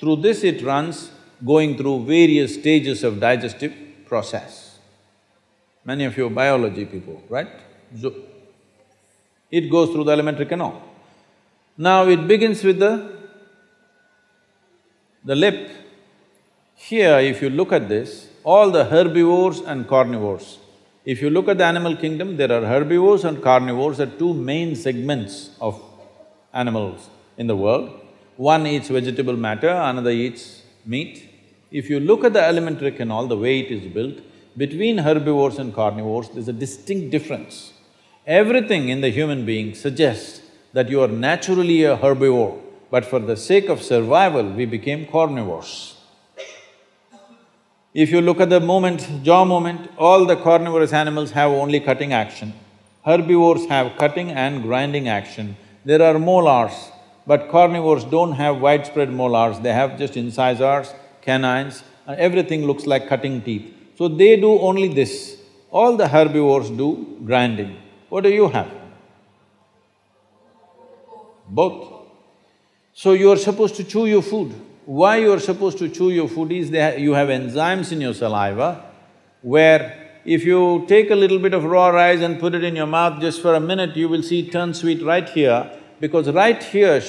Through this it runs, going through various stages of digestive process. Many of you are biology people, right? So, it goes through the alimentary canal. Now it begins with the… the lip. Here, if you look at this, all the herbivores and carnivores, if you look at the animal kingdom, there are herbivores and carnivores are two main segments of animals in the world. One eats vegetable matter, another eats meat. If you look at the alimentary canal, the way it is built, between herbivores and carnivores, there's a distinct difference. Everything in the human being suggests that you are naturally a herbivore, but for the sake of survival, we became carnivores. If you look at the movement, jaw movement, all the carnivorous animals have only cutting action. Herbivores have cutting and grinding action. There are molars, but carnivores don't have widespread molars, they have just incisors, canines, and everything looks like cutting teeth. So they do only this. All the herbivores do grinding. What do you have? Both. So you are supposed to chew your food. Why you are supposed to chew your food is you have enzymes in your saliva where if you take a little bit of raw rice and put it in your mouth just for a minute, you will see it turn sweet right here because right here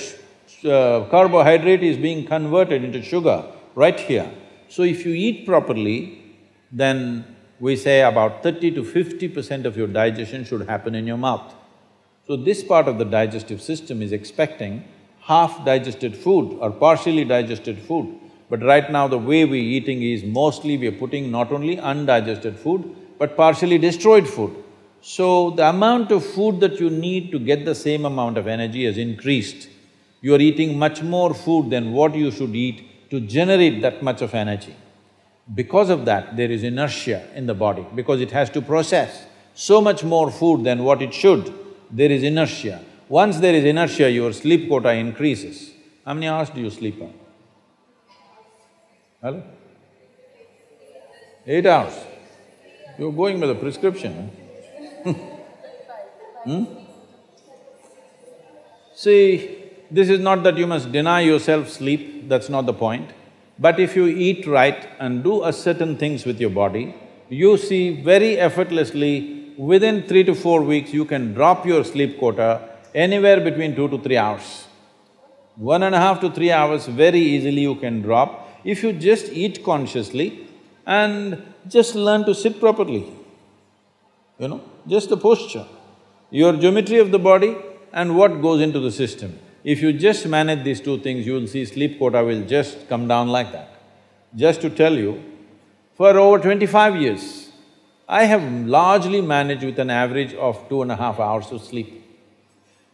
uh, carbohydrate is being converted into sugar, right here. So if you eat properly, then we say about thirty to fifty percent of your digestion should happen in your mouth. So this part of the digestive system is expecting half digested food or partially digested food. But right now the way we're eating is mostly we're putting not only undigested food, but partially destroyed food. So the amount of food that you need to get the same amount of energy has increased. You are eating much more food than what you should eat to generate that much of energy. Because of that, there is inertia in the body, because it has to process so much more food than what it should, there is inertia. Once there is inertia, your sleep quota increases. How many hours do you sleep on? Hello? Eight hours. You're going by the prescription, huh? hmm? See, this is not that you must deny yourself sleep, that's not the point. But if you eat right and do a certain things with your body, you see very effortlessly within three to four weeks, you can drop your sleep quota anywhere between two to three hours. One and a half to three hours, very easily you can drop if you just eat consciously and just learn to sit properly. You know, just the posture, your geometry of the body and what goes into the system. If you just manage these two things, you will see sleep quota will just come down like that. Just to tell you, for over twenty-five years, I have largely managed with an average of two and a half hours of sleep.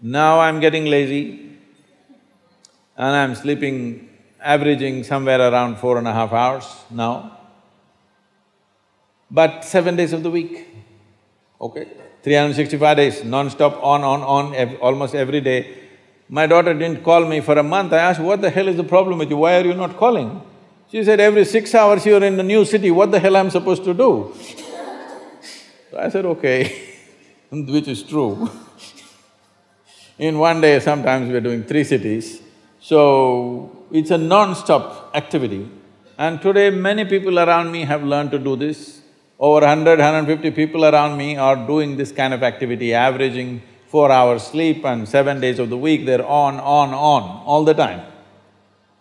Now I'm getting lazy and I'm sleeping, averaging somewhere around four and a half hours now, but seven days of the week, okay? 365 days, non-stop, on, on, on, ev almost every day. My daughter didn't call me for a month, I asked, what the hell is the problem with you, why are you not calling? She said, every six hours you're in a new city, what the hell am I'm supposed to do? So I said, okay, which is true. in one day, sometimes we're doing three cities, so it's a non-stop activity. And today, many people around me have learned to do this. Over 100, 150 people around me are doing this kind of activity, averaging four hours sleep and seven days of the week, they're on, on, on, all the time.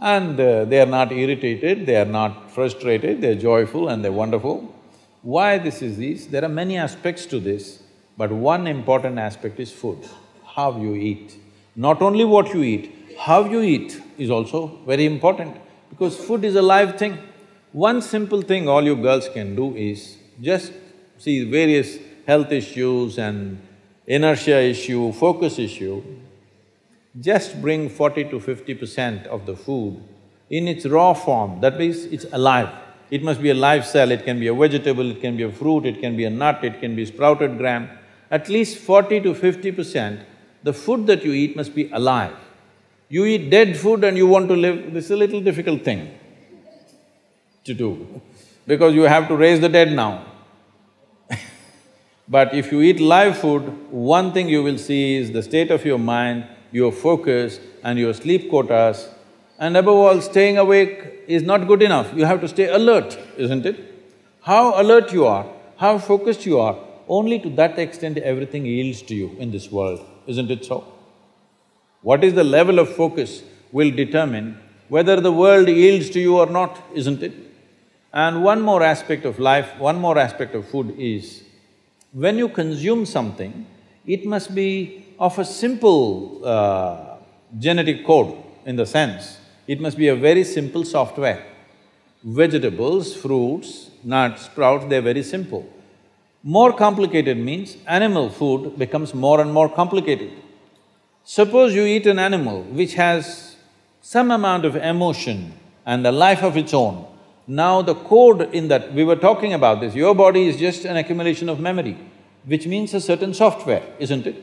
And uh, they are not irritated, they are not frustrated, they're joyful and they're wonderful. Why this is this? There are many aspects to this, but one important aspect is food, how you eat. Not only what you eat, how you eat is also very important because food is a live thing. One simple thing all you girls can do is just see various health issues and inertia issue, focus issue, just bring forty to fifty percent of the food in its raw form, that means it's alive. It must be a live cell, it can be a vegetable, it can be a fruit, it can be a nut, it can be sprouted gram. At least forty to fifty percent, the food that you eat must be alive. You eat dead food and you want to live, this is a little difficult thing to do, because you have to raise the dead now. but if you eat live food, one thing you will see is the state of your mind, your focus and your sleep quotas, and above all, staying awake is not good enough, you have to stay alert, isn't it? How alert you are, how focused you are, only to that extent everything yields to you in this world, isn't it so? What is the level of focus will determine whether the world yields to you or not, isn't it? And one more aspect of life, one more aspect of food is, when you consume something, it must be of a simple uh, genetic code in the sense, it must be a very simple software. Vegetables, fruits, nuts, sprouts, they're very simple. More complicated means animal food becomes more and more complicated. Suppose you eat an animal which has some amount of emotion and a life of its own. Now the code in that, we were talking about this, your body is just an accumulation of memory, which means a certain software, isn't it?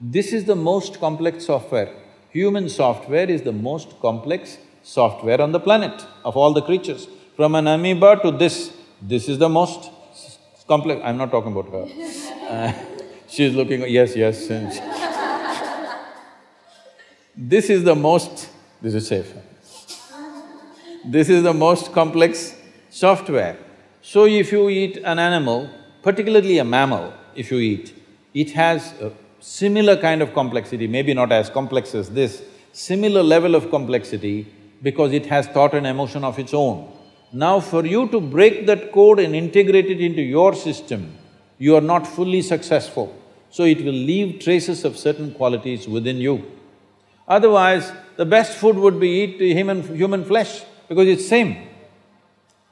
This is the most complex software. Human software is the most complex software on the planet of all the creatures. From an amoeba to this, this is the most complex… I'm not talking about her. Uh, she's looking… yes, yes this is the most… this is safe. This is the most complex software. So if you eat an animal, particularly a mammal, if you eat, it has a similar kind of complexity, maybe not as complex as this, similar level of complexity because it has thought and emotion of its own. Now for you to break that code and integrate it into your system, you are not fully successful, so it will leave traces of certain qualities within you. Otherwise, the best food would be eat human… human flesh because it's same.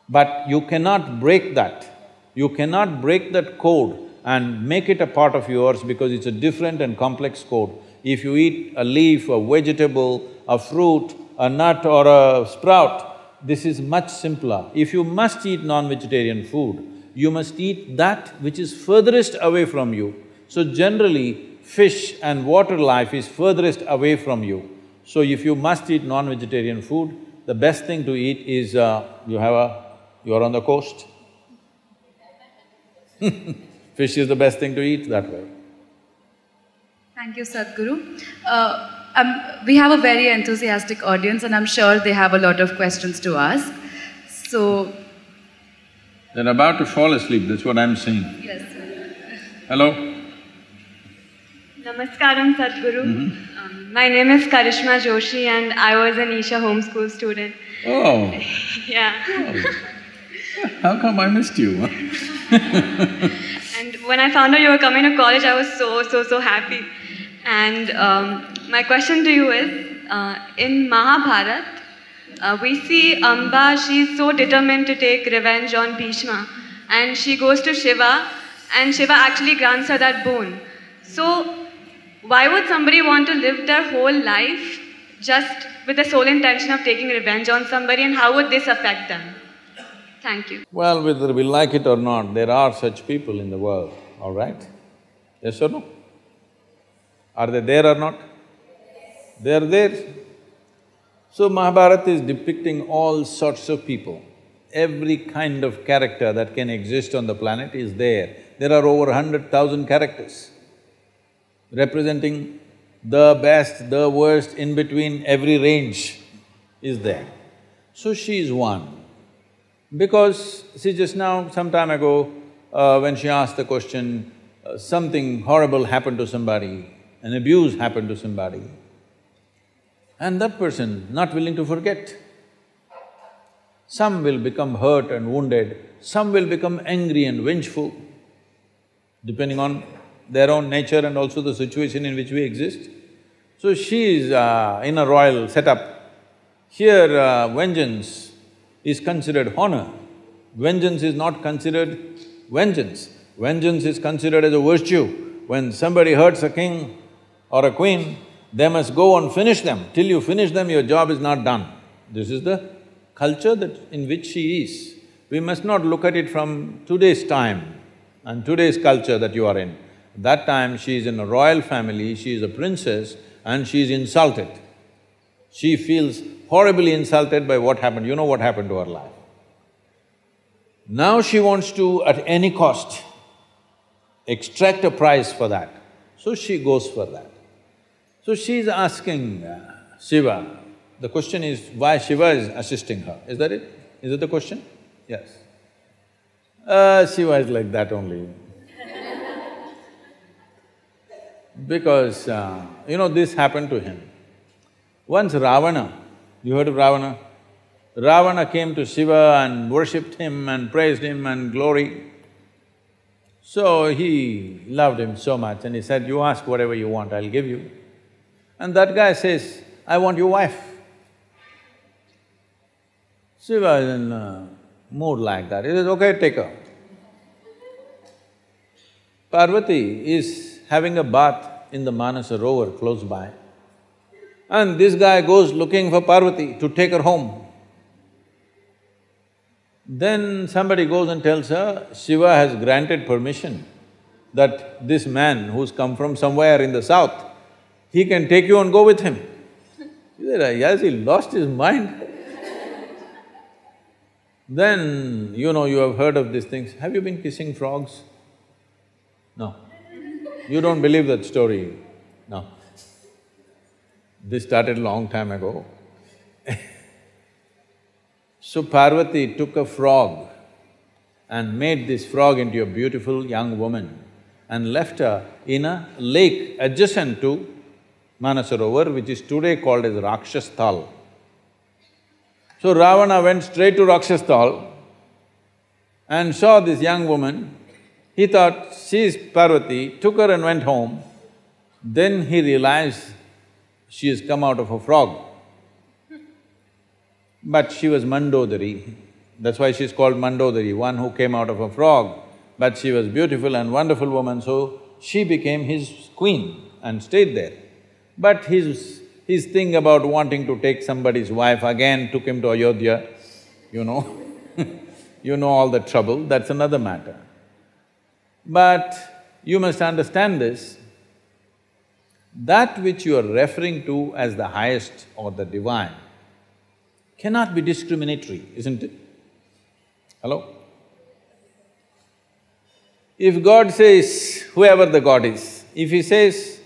But you cannot break that. You cannot break that code and make it a part of yours because it's a different and complex code. If you eat a leaf, a vegetable, a fruit, a nut or a sprout, this is much simpler. If you must eat non-vegetarian food, you must eat that which is furthest away from you. So generally, fish and water life is furthest away from you. So if you must eat non-vegetarian food, the best thing to eat is, uh, you have a… you're on the coast Fish is the best thing to eat that way. Thank you, Sadhguru. Uh, um, we have a very enthusiastic audience and I'm sure they have a lot of questions to ask. So… They're about to fall asleep, that's what I'm saying. Yes. Hello? Namaskaram, Sadhguru. Um, my name is Karishma Joshi, and I was an Isha homeschool student. Oh, Yeah. How come I missed you? And when I found out you were coming to college, I was so, so, so happy. And um, my question to you is uh, in Mahabharat, uh, we see Amba, she's so determined to take revenge on Bhishma. And she goes to Shiva, and Shiva actually grants her that boon. So, why would somebody want to live their whole life just with the sole intention of taking revenge on somebody, and how would this affect them? Thank you. Well, whether we like it or not, there are such people in the world, all right? Yes or no? Are they there or not? They are there. So Mahabharata is depicting all sorts of people. Every kind of character that can exist on the planet is there. There are over hundred thousand characters representing the best, the worst, in between, every range is there. So she is one. Because, see, just now, some time ago, uh, when she asked the question, uh, something horrible happened to somebody, an abuse happened to somebody, and that person not willing to forget. Some will become hurt and wounded, some will become angry and vengeful, depending on their own nature and also the situation in which we exist. So she is uh, in a royal setup. Here, uh, vengeance is considered honor. Vengeance is not considered vengeance. Vengeance is considered as a virtue. When somebody hurts a king or a queen, they must go and finish them. Till you finish them, your job is not done. This is the culture that… in which she is. We must not look at it from today's time and today's culture that you are in. That time she is in a royal family, she is a princess and she is insulted. She feels horribly insulted by what happened, you know what happened to her life. Now she wants to, at any cost, extract a price for that. So she goes for that. So she is asking uh, Shiva, the question is why Shiva is assisting her, is that it? Is that the question? Yes. Uh, Shiva is like that only. because, uh, you know, this happened to him. Once Ravana, you heard of Ravana? Ravana came to Shiva and worshipped him and praised him and glory. So he loved him so much and he said, you ask whatever you want, I'll give you. And that guy says, I want your wife. Shiva is in a mood like that, he says, okay, take her. Parvati is having a bath in the Manasarovar close by. And this guy goes looking for Parvati to take her home. Then somebody goes and tells her, Shiva has granted permission that this man who's come from somewhere in the south, he can take you and go with him. He said, ah, yes, he lost his mind. then, you know, you have heard of these things. Have you been kissing frogs? No. You don't believe that story? This started long time ago. so Parvati took a frog and made this frog into a beautiful young woman and left her in a lake adjacent to Manasarovar, which is today called as Rakshasthal. So Ravana went straight to Rakshasthal and saw this young woman. He thought, she is Parvati, took her and went home. Then he realized she has come out of a frog. But she was Mandodari, that's why she's called Mandodari, one who came out of a frog. But she was beautiful and wonderful woman, so she became his queen and stayed there. But his… his thing about wanting to take somebody's wife again took him to Ayodhya, you know you know all the trouble, that's another matter. But you must understand this, that which you are referring to as the highest or the divine cannot be discriminatory, isn't it? Hello? If God says, whoever the God is, if he says,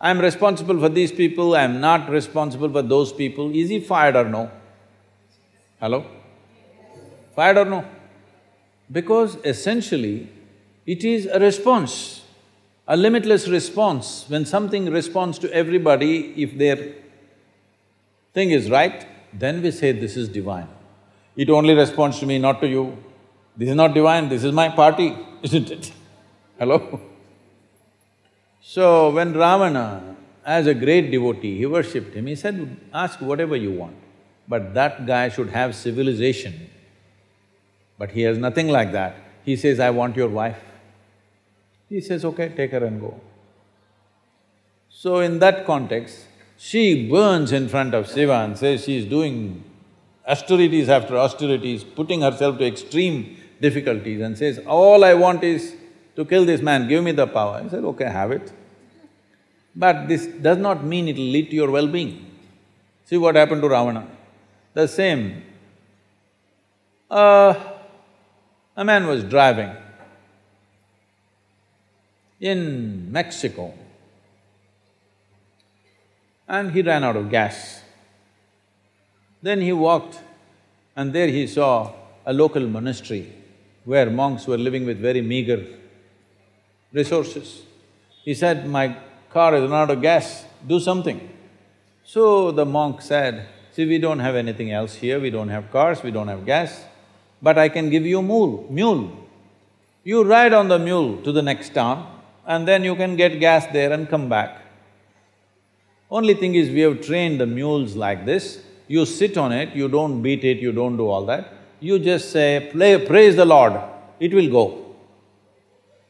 I'm responsible for these people, I'm not responsible for those people, is he fired or no? Hello? Fired or no? Because essentially, It is a response, a limitless response. When something responds to everybody, if their thing is right, then we say this is divine. It only responds to me, not to you. This is not divine, this is my party, isn't it? Hello? So when Ravana, as a great devotee, he worshipped him, he said, ask whatever you want, but that guy should have civilization. But he has nothing like that. He says, I want your wife. He says, okay, take her and go. So in that context, she burns in front of Shiva and says she's doing austerities after austerities, putting herself to extreme difficulties and says, all I want is to kill this man, give me the power. He said, okay, have it. But this does not mean it'll lead to your well-being. See what happened to Ravana. The same. Uh, a man was driving in Mexico and he ran out of gas. Then he walked and there he saw a local monastery where monks were living with very meager resources. He said, my car is run out of gas, do something. So the monk said, see, we don't have anything else here, we don't have cars, we don't have gas, but I can give you mule, mule. You ride on the mule to the next town and then you can get gas there and come back. Only thing is, we have trained the mules like this, you sit on it, you don't beat it, you don't do all that, you just say, praise the Lord, it will go.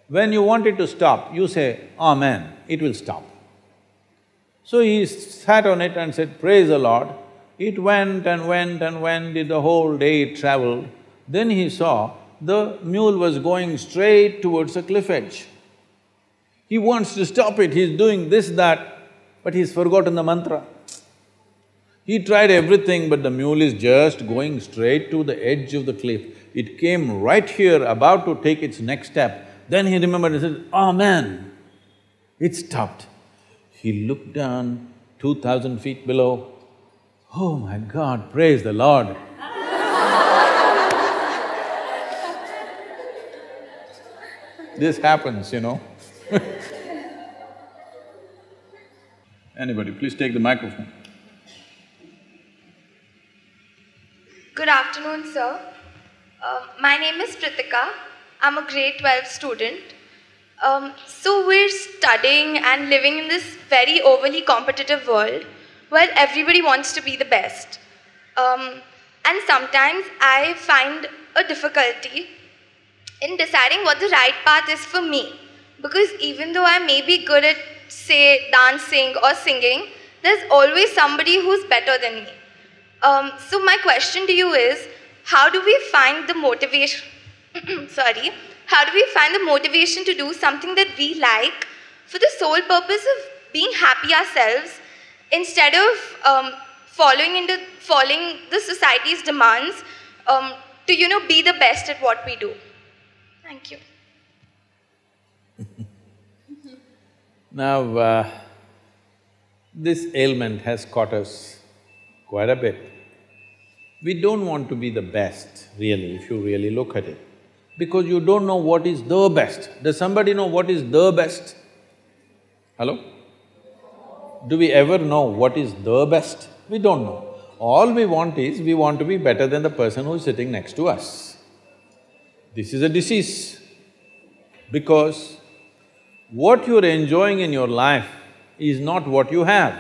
When you want it to stop, you say, Amen, it will stop. So he sat on it and said, praise the Lord. It went and went and went, did the whole day it travelled. Then he saw the mule was going straight towards a cliff edge. He wants to stop it, he's doing this, that, but he's forgotten the mantra. He tried everything, but the mule is just going straight to the edge of the cliff. It came right here, about to take its next step. Then he remembered and said, oh man, it stopped. He looked down two thousand feet below. Oh my God, praise the Lord. this happens, you know Anybody, please take the microphone. Good afternoon, sir. Uh, my name is Pritika. I'm a grade 12 student. Um, so we're studying and living in this very overly competitive world where everybody wants to be the best. Um, and sometimes I find a difficulty in deciding what the right path is for me. Because even though I may be good at, say, dancing or singing, there's always somebody who's better than me. Um, so my question to you is, how do we find the motivation, sorry, how do we find the motivation to do something that we like for the sole purpose of being happy ourselves instead of um, following into following the society's demands um, to you know be the best at what we do thank you now uh, this ailment has caught us quite a bit we don't want to be the best really if you really look at it because you don't know what is the best. Does somebody know what is the best? Hello? Do we ever know what is the best? We don't know. All we want is, we want to be better than the person who is sitting next to us. This is a disease because what you're enjoying in your life is not what you have.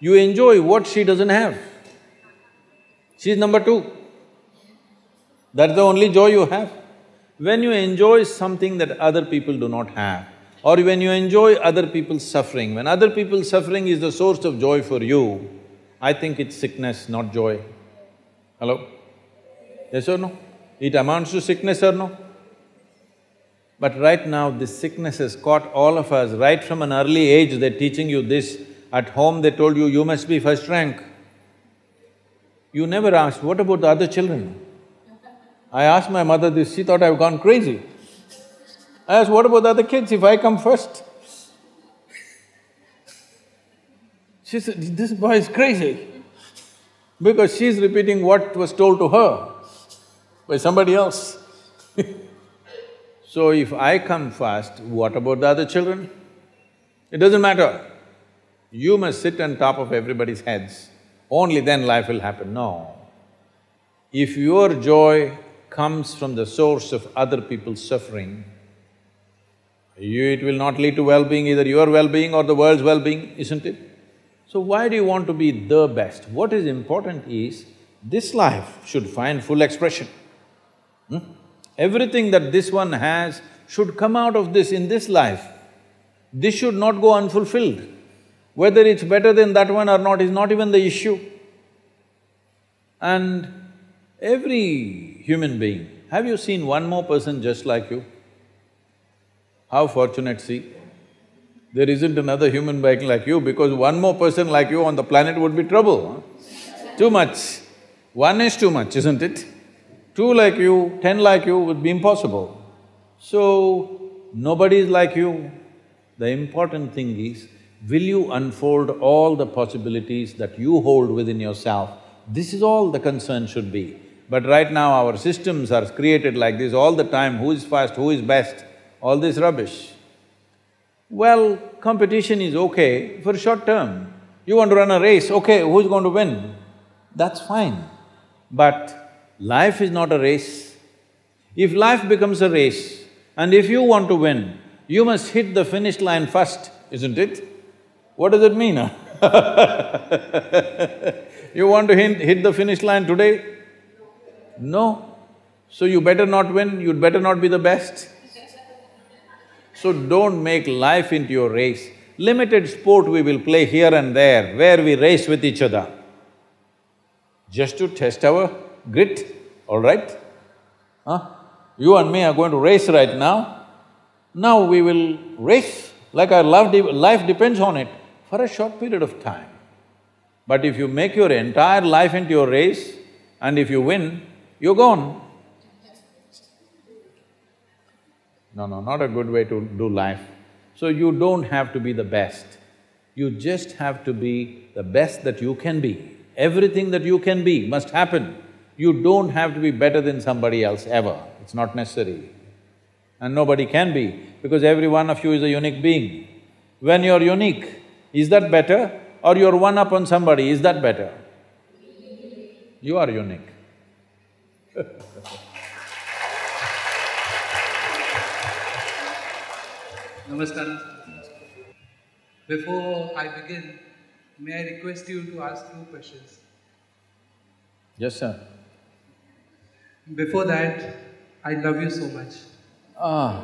You enjoy what she doesn't have. She's number two. That's the only joy you have. When you enjoy something that other people do not have, or when you enjoy other people's suffering, when other people's suffering is the source of joy for you, I think it's sickness, not joy. Hello? Yes or no? It amounts to sickness or no? But right now, this sickness has caught all of us, right from an early age they're teaching you this. At home they told you, you must be first rank. You never asked, what about the other children? I asked my mother this, she thought I've gone crazy. I asked, what about the other kids if I come first? She said, this boy is crazy. Because she's repeating what was told to her by somebody else So if I come first, what about the other children? It doesn't matter. You must sit on top of everybody's heads, only then life will happen. No. If your joy comes from the source of other people's suffering, you… it will not lead to well-being, either your well-being or the world's well-being, isn't it? So why do you want to be the best? What is important is, this life should find full expression. Hmm? Everything that this one has should come out of this in this life. This should not go unfulfilled. Whether it's better than that one or not is not even the issue. And every human being, have you seen one more person just like you? How fortunate, see? There isn't another human being like you because one more person like you on the planet would be trouble, huh? Too much. One is too much, isn't it? Two like you, ten like you would be impossible. So, nobody is like you. The important thing is, will you unfold all the possibilities that you hold within yourself? This is all the concern should be. But right now our systems are created like this all the time, who is fast, who is best, all this rubbish. Well, competition is okay for short term. You want to run a race, okay, who's going to win? That's fine. But life is not a race. If life becomes a race, and if you want to win, you must hit the finish line first, isn't it? What does it mean? you want to hit, hit the finish line today? No. So you better not win, you'd better not be the best. So don't make life into your race. Limited sport we will play here and there, where we race with each other. Just to test our grit, all right? Huh? You and me are going to race right now. Now we will race like our love. life depends on it for a short period of time. But if you make your entire life into your race and if you win, you're gone. No, no, not a good way to do life. So you don't have to be the best, you just have to be the best that you can be. Everything that you can be must happen. You don't have to be better than somebody else ever, it's not necessary. And nobody can be, because every one of you is a unique being. When you're unique, is that better? Or you're one up on somebody, is that better? You are unique Namaskaram. Before I begin, may I request you to ask two questions? Yes, sir. Before that, I love you so much. Ah.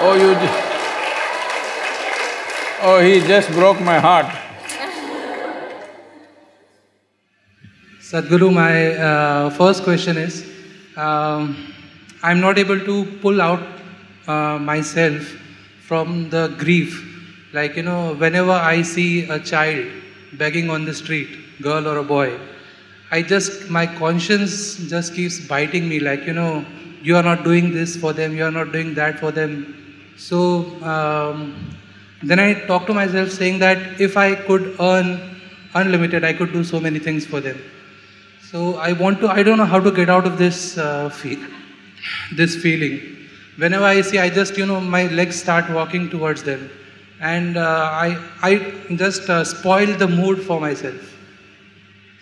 Oh, you Oh, he just broke my heart. Sadhguru, my uh, first question is, um, I'm not able to pull out uh, myself from the grief. Like, you know, whenever I see a child begging on the street, girl or a boy, I just, my conscience just keeps biting me like, you know, you are not doing this for them, you are not doing that for them. So, um, then I talk to myself saying that if I could earn unlimited, I could do so many things for them. So I want to, I don't know how to get out of this uh, feel, this feeling whenever I see, I just, you know, my legs start walking towards them. And uh, I, I just uh, spoil the mood for myself.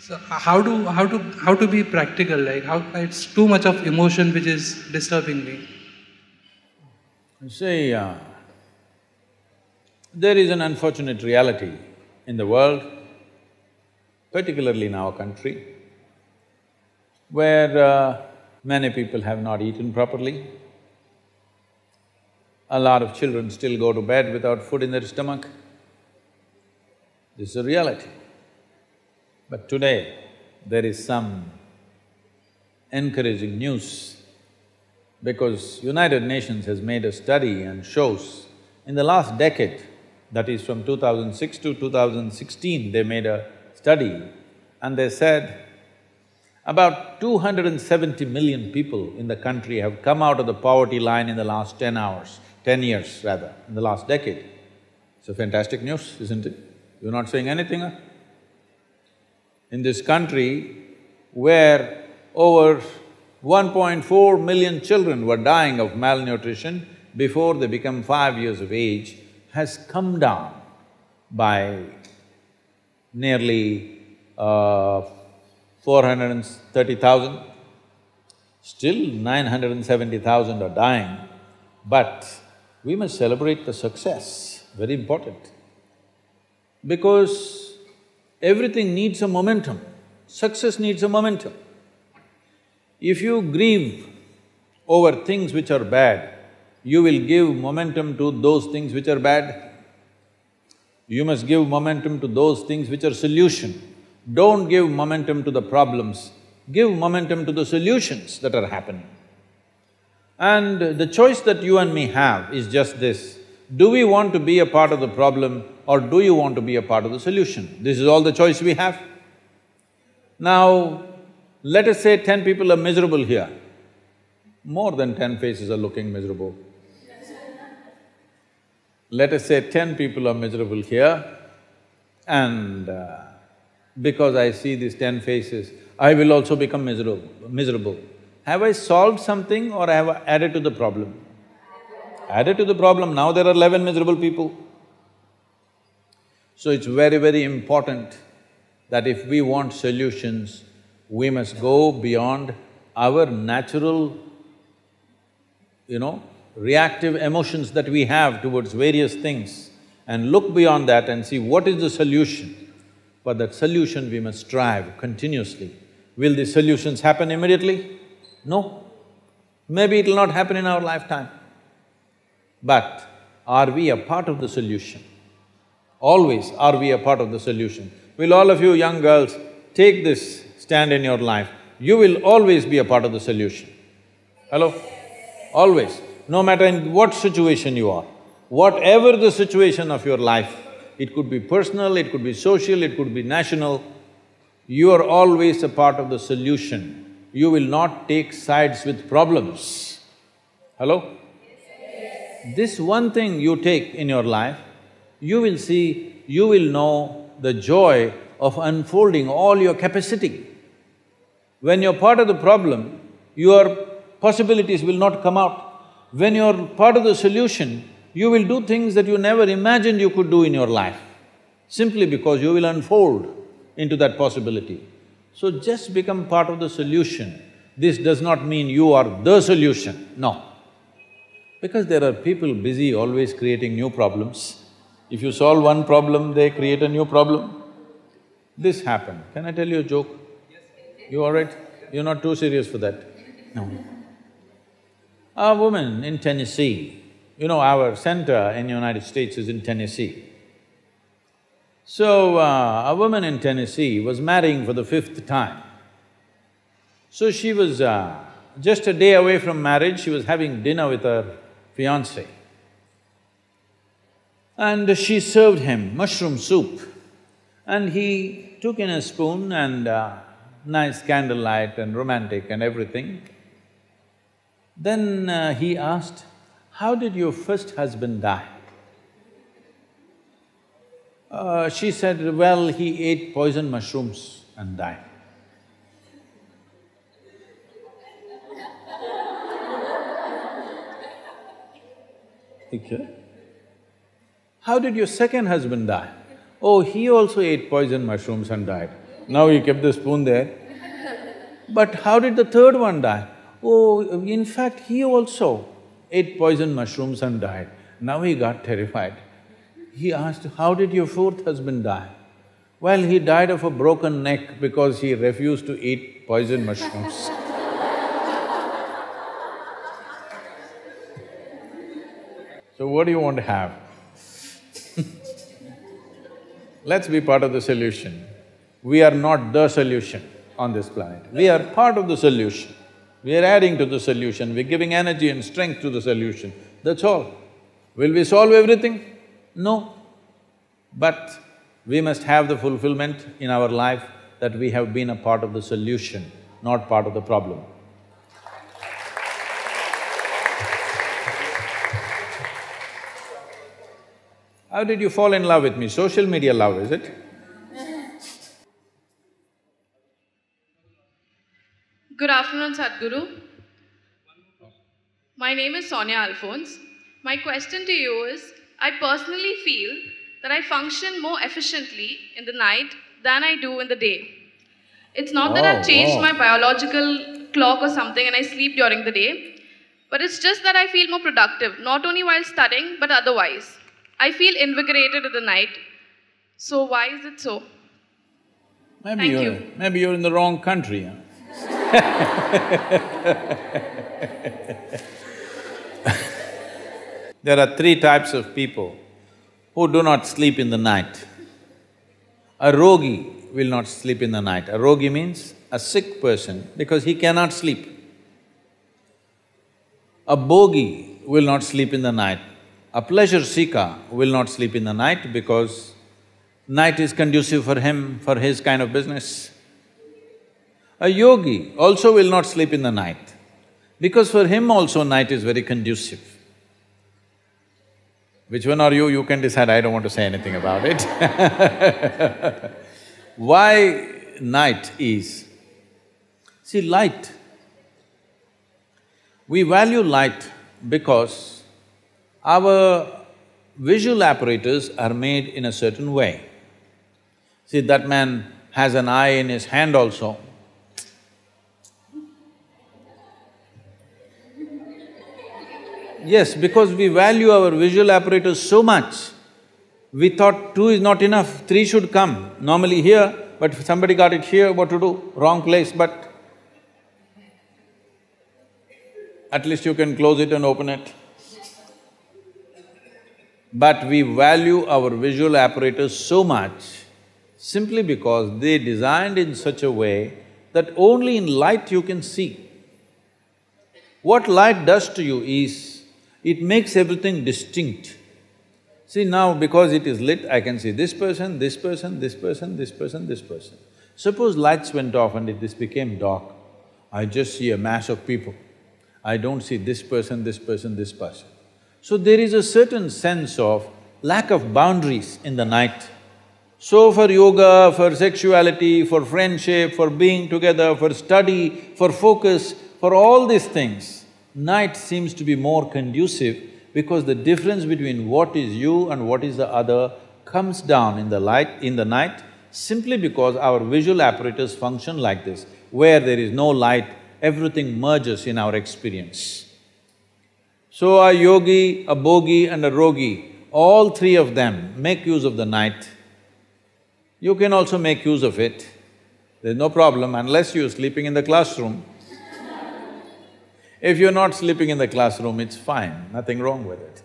So how to, how to, how to be practical? Like how, it's too much of emotion which is disturbing me. See, uh, there is an unfortunate reality in the world, particularly in our country, where uh, many people have not eaten properly, a lot of children still go to bed without food in their stomach. This is a reality. But today, there is some encouraging news because United Nations has made a study and shows in the last decade, that is from 2006 to 2016, they made a study and they said about 270 million people in the country have come out of the poverty line in the last ten hours ten years rather, in the last decade. It's a fantastic news, isn't it? You're not saying anything, huh? In this country where over 1.4 million children were dying of malnutrition before they become five years of age has come down by nearly uh, 430,000. Still 970,000 are dying, but we must celebrate the success, very important. Because everything needs a momentum, success needs a momentum. If you grieve over things which are bad, you will give momentum to those things which are bad. You must give momentum to those things which are solution. Don't give momentum to the problems, give momentum to the solutions that are happening. And the choice that you and me have is just this, do we want to be a part of the problem or do you want to be a part of the solution? This is all the choice we have. Now, let us say ten people are miserable here, more than ten faces are looking miserable. Let us say ten people are miserable here and uh, because I see these ten faces, I will also become miserable, miserable. Have I solved something or have I added to the problem? Added to the problem, now there are eleven miserable people. So it's very, very important that if we want solutions, we must go beyond our natural, you know, reactive emotions that we have towards various things and look beyond that and see what is the solution. For that solution, we must strive continuously. Will the solutions happen immediately? No. Maybe it'll not happen in our lifetime. But are we a part of the solution? Always are we a part of the solution. Will all of you young girls take this stand in your life? You will always be a part of the solution. Hello? Always no matter in what situation you are, whatever the situation of your life, it could be personal, it could be social, it could be national, you are always a part of the solution. You will not take sides with problems. Hello? This one thing you take in your life, you will see, you will know the joy of unfolding all your capacity. When you're part of the problem, your possibilities will not come out. When you're part of the solution, you will do things that you never imagined you could do in your life, simply because you will unfold into that possibility. So just become part of the solution. This does not mean you are the solution, no. Because there are people busy always creating new problems. If you solve one problem, they create a new problem. This happened. Can I tell you a joke? You all right? You're not too serious for that? No. A woman in Tennessee, you know, our center in the United States is in Tennessee. So, uh, a woman in Tennessee was marrying for the fifth time. So she was uh, just a day away from marriage, she was having dinner with her fiancé. And she served him mushroom soup. And he took in a spoon and uh, nice candlelight and romantic and everything. Then uh, he asked, how did your first husband die? Uh, she said, well, he ate poison mushrooms and died. Okay. How did your second husband die? Oh, he also ate poison mushrooms and died. Now he kept the spoon there. But how did the third one die? Oh, in fact, he also ate poison mushrooms and died. Now he got terrified. He asked, how did your fourth husband die? Well, he died of a broken neck because he refused to eat poison mushrooms. So what do you want to have? Let's be part of the solution. We are not the solution on this planet, we are part of the solution. We are adding to the solution, we're giving energy and strength to the solution, that's all. Will we solve everything? No. But we must have the fulfillment in our life that we have been a part of the solution, not part of the problem. How did you fall in love with me? Social media love, is it? Good afternoon, Sadhguru. My name is Sonia Alphonse. My question to you is I personally feel that I function more efficiently in the night than I do in the day. It's not that Oh, I've changed wow. my biological clock or something and I sleep during the day, but it's just that I feel more productive, not only while studying, but otherwise. I feel invigorated in the night. So, why is it so? Maybe Thank you're… you. maybe you're in the wrong country, huh? There are three types of people who do not sleep in the night. A rogi will not sleep in the night. A rogi means a sick person because he cannot sleep. A bhogi will not sleep in the night. A pleasure seeker will not sleep in the night because night is conducive for him, for his kind of business. A yogi also will not sleep in the night because for him also night is very conducive. Which one are you? You can decide, I don't want to say anything about it Why night is? See, light, we value light because our visual apparatus are made in a certain way. See, that man has an eye in his hand also. Yes, because we value our visual apparatus so much, we thought two is not enough, three should come. Normally here, but if somebody got it here, what to do? Wrong place, but at least you can close it and open it. But we value our visual apparatus so much simply because they designed in such a way that only in light you can see. What light does to you is, it makes everything distinct. See now, because it is lit, I can see this person, this person, this person, this person, this person. Suppose lights went off and it this became dark, I just see a mass of people. I don't see this person, this person, this person. So there is a certain sense of lack of boundaries in the night. So for yoga, for sexuality, for friendship, for being together, for study, for focus, for all these things, night seems to be more conducive because the difference between what is you and what is the other comes down in the light… in the night simply because our visual apparatus function like this. Where there is no light, everything merges in our experience. So a yogi, a bhogi and a rogi, all three of them make use of the night. You can also make use of it, there's no problem unless you're sleeping in the classroom. If you're not sleeping in the classroom, it's fine, nothing wrong with it.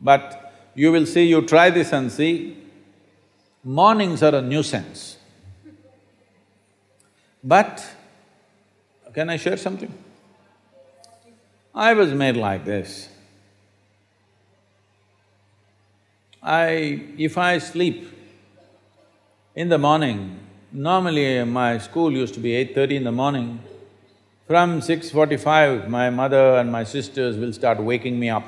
But you will see, you try this and see, mornings are a nuisance. But, can I share something? I was made like this. I… if I sleep in the morning, normally my school used to be eight thirty in the morning, from six forty-five, my mother and my sisters will start waking me up.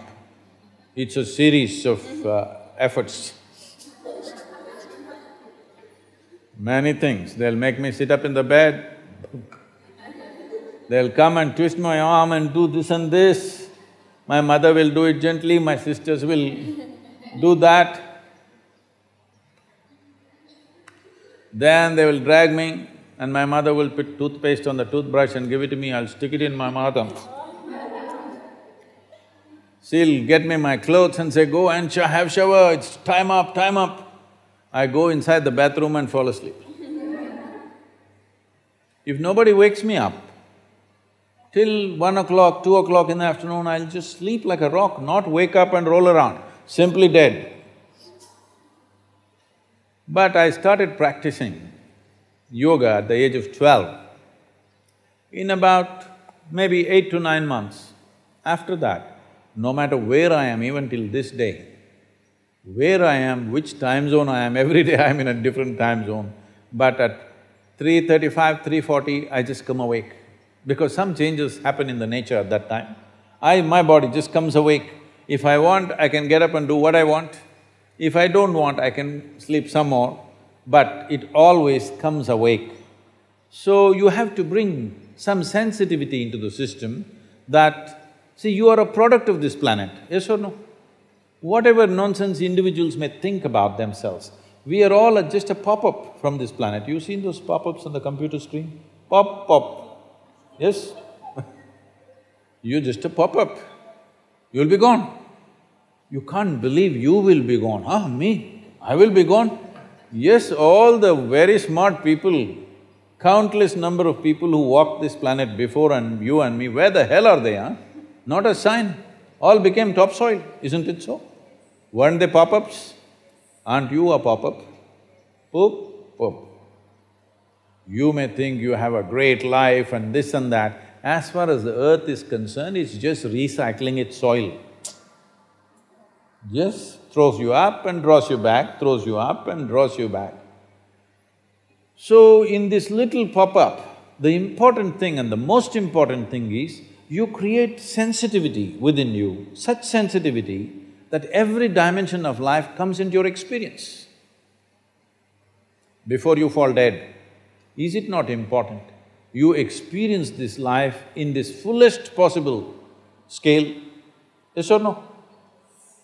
It's a series of uh, efforts. Many things, they'll make me sit up in the bed, they'll come and twist my arm and do this and this. My mother will do it gently, my sisters will do that. Then they will drag me and my mother will put toothpaste on the toothbrush and give it to me, I'll stick it in my mouth She'll get me my clothes and say, go and sh have shower, it's time up, time up. I go inside the bathroom and fall asleep. If nobody wakes me up, till one o'clock, two o'clock in the afternoon, I'll just sleep like a rock, not wake up and roll around, simply dead. But I started practicing yoga at the age of twelve. In about maybe eight to nine months, after that, no matter where I am, even till this day, where I am, which time zone I am, every day I'm in a different time zone, but at 3.35, 3.40, I just come awake because some changes happen in the nature at that time. I… my body just comes awake. If I want, I can get up and do what I want. If I don't want, I can sleep some more, but it always comes awake. So you have to bring some sensitivity into the system that, see, you are a product of this planet, yes or no? Whatever nonsense individuals may think about themselves, we are all just a pop-up from this planet. You seen those pop-ups on the computer screen? Pop, pop, yes? You're just a pop-up, you'll be gone. You can't believe you will be gone. Ah, me, I will be gone. Yes, all the very smart people, countless number of people who walked this planet before and you and me, where the hell are they, huh? Not a sign. All became topsoil, isn't it so? Weren't they pop-ups? Aren't you a pop-up? Poop, poop. You may think you have a great life and this and that. As far as the earth is concerned, it's just recycling its soil. Just throws you up and draws you back, throws you up and draws you back. So, in this little pop-up, the important thing and the most important thing is, you create sensitivity within you, such sensitivity that every dimension of life comes into your experience. Before you fall dead, is it not important? You experience this life in this fullest possible scale, yes or no?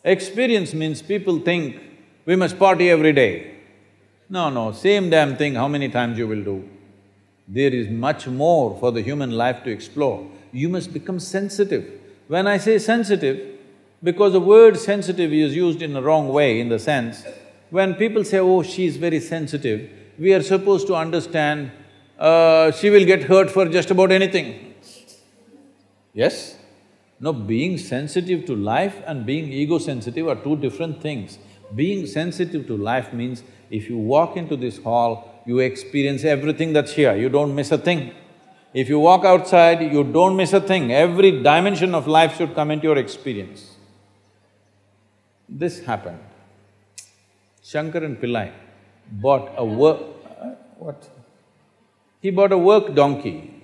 Experience means people think we must party every day. No, no, same damn thing how many times you will do. There is much more for the human life to explore. You must become sensitive. When I say sensitive, because the word sensitive is used in a wrong way in the sense, when people say, oh, she is very sensitive, we are supposed to understand, uh, she will get hurt for just about anything. Yes? No, being sensitive to life and being ego-sensitive are two different things. Being sensitive to life means if you walk into this hall, you experience everything that's here, you don't miss a thing. If you walk outside, you don't miss a thing, every dimension of life should come into your experience. This happened. Shankaran Pillai bought a work… Uh, what? He bought a work donkey.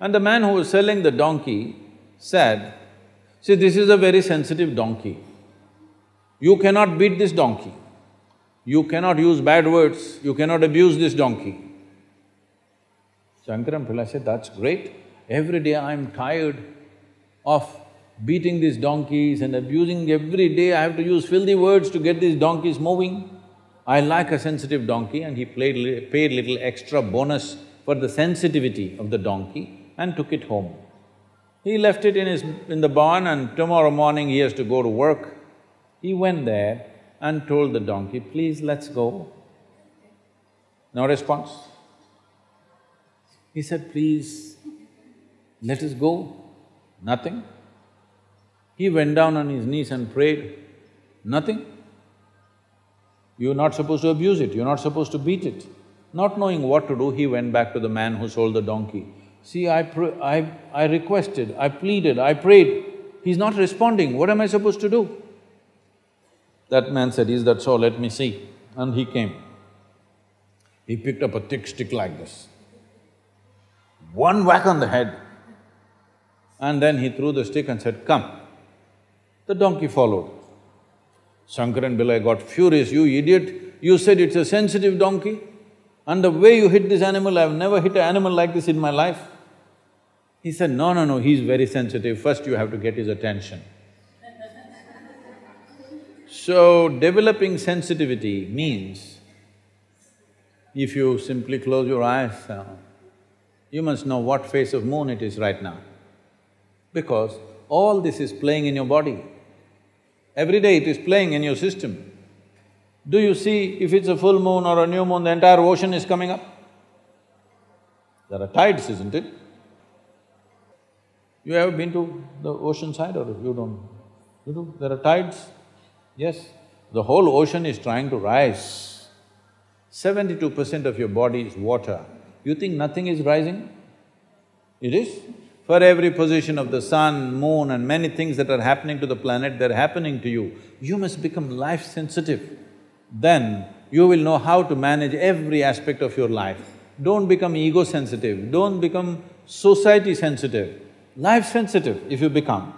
And the man who was selling the donkey said, see, this is a very sensitive donkey. You cannot beat this donkey. You cannot use bad words, you cannot abuse this donkey. Shankaran Pillai said, that's great. Every day I'm tired of beating these donkeys and abusing every day I have to use filthy words to get these donkeys moving. I like a sensitive donkey and he played, paid little extra bonus for the sensitivity of the donkey and took it home. He left it in his… in the barn and tomorrow morning he has to go to work. He went there and told the donkey, please let's go. No response. He said, please, let us go. Nothing. He went down on his knees and prayed. Nothing. You're not supposed to abuse it, you're not supposed to beat it. Not knowing what to do, he went back to the man who sold the donkey. See, I, I, I requested, I pleaded, I prayed, he's not responding, what am I supposed to do? That man said, is that so, let me see. And he came. He picked up a thick stick like this. One whack on the head. And then he threw the stick and said, come. The donkey followed. Shankaran Pillai got furious, you idiot, you said it's a sensitive donkey, and the way you hit this animal, I've never hit an animal like this in my life. He said, no, no, no, he's very sensitive, first you have to get his attention. so, developing sensitivity means, if you simply close your eyes, uh, you must know what phase of moon it is right now. Because all this is playing in your body. Every day it is playing in your system. Do you see if it's a full moon or a new moon, the entire ocean is coming up? There are tides, isn't it? You ever been to the ocean side or you don't? You do? There are tides? Yes. The whole ocean is trying to rise. Seventy-two percent of your body is water. You think nothing is rising? It is. For every position of the sun, moon and many things that are happening to the planet, they're happening to you. You must become life-sensitive. Then you will know how to manage every aspect of your life. Don't become ego-sensitive, don't become society-sensitive life sensitive if you become.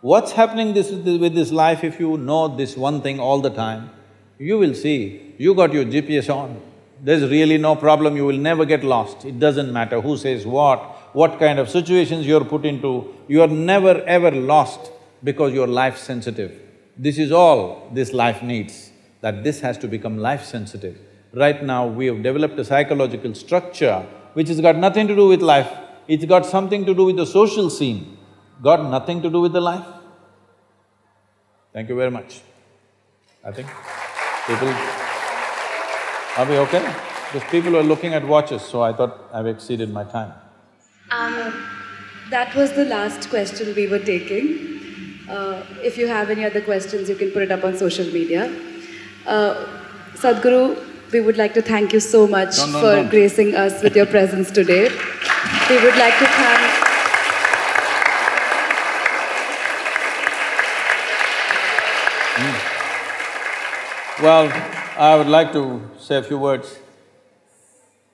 What's happening this, with this life if you know this one thing all the time? You will see, you got your GPS on, There's really no problem, you will never get lost. It doesn't matter who says what, what kind of situations you're put into, you are never ever lost because you're life sensitive. This is all this life needs, that this has to become life sensitive. Right now, we have developed a psychological structure which has got nothing to do with life, it's got something to do with the social scene, got nothing to do with the life. Thank you very much. I think people… Are we okay? Because people are looking at watches, so I thought I've exceeded my time. Um, that was the last question we were taking. Uh, if you have any other questions, you can put it up on social media. Uh, Sadhguru, we would like to thank you so much for gracing us with your presence today. We would like to thank Well, I would like to say a few words.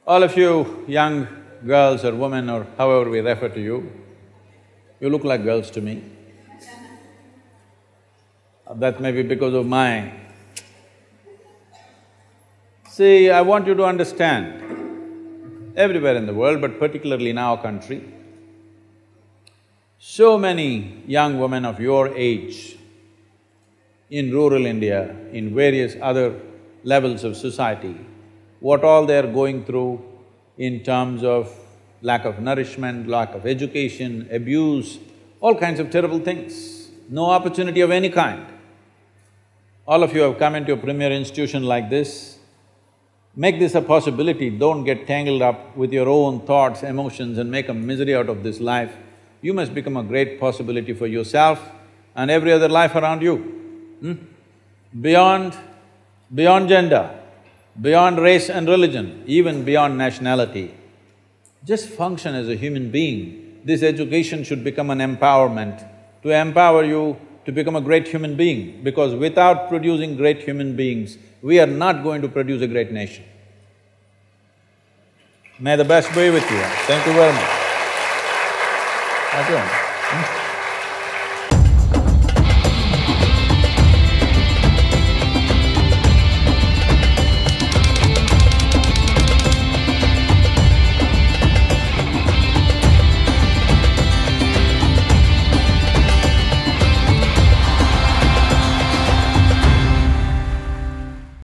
All of you young girls or women or however we refer to you, you look like girls to me. That may be because of my… See, I want you to understand, everywhere in the world, but particularly in our country, so many young women of your age in rural India, in various other levels of society, what all they're going through in terms of lack of nourishment, lack of education, abuse, all kinds of terrible things, no opportunity of any kind. All of you have come into a premier institution like this, make this a possibility, don't get tangled up with your own thoughts, emotions and make a misery out of this life. You must become a great possibility for yourself and every other life around you. Hmm? Beyond… beyond gender, beyond race and religion, even beyond nationality, just function as a human being. This education should become an empowerment to empower you to become a great human being, because without producing great human beings, we are not going to produce a great nation. May the best be with you. Thank you very much. Thank you.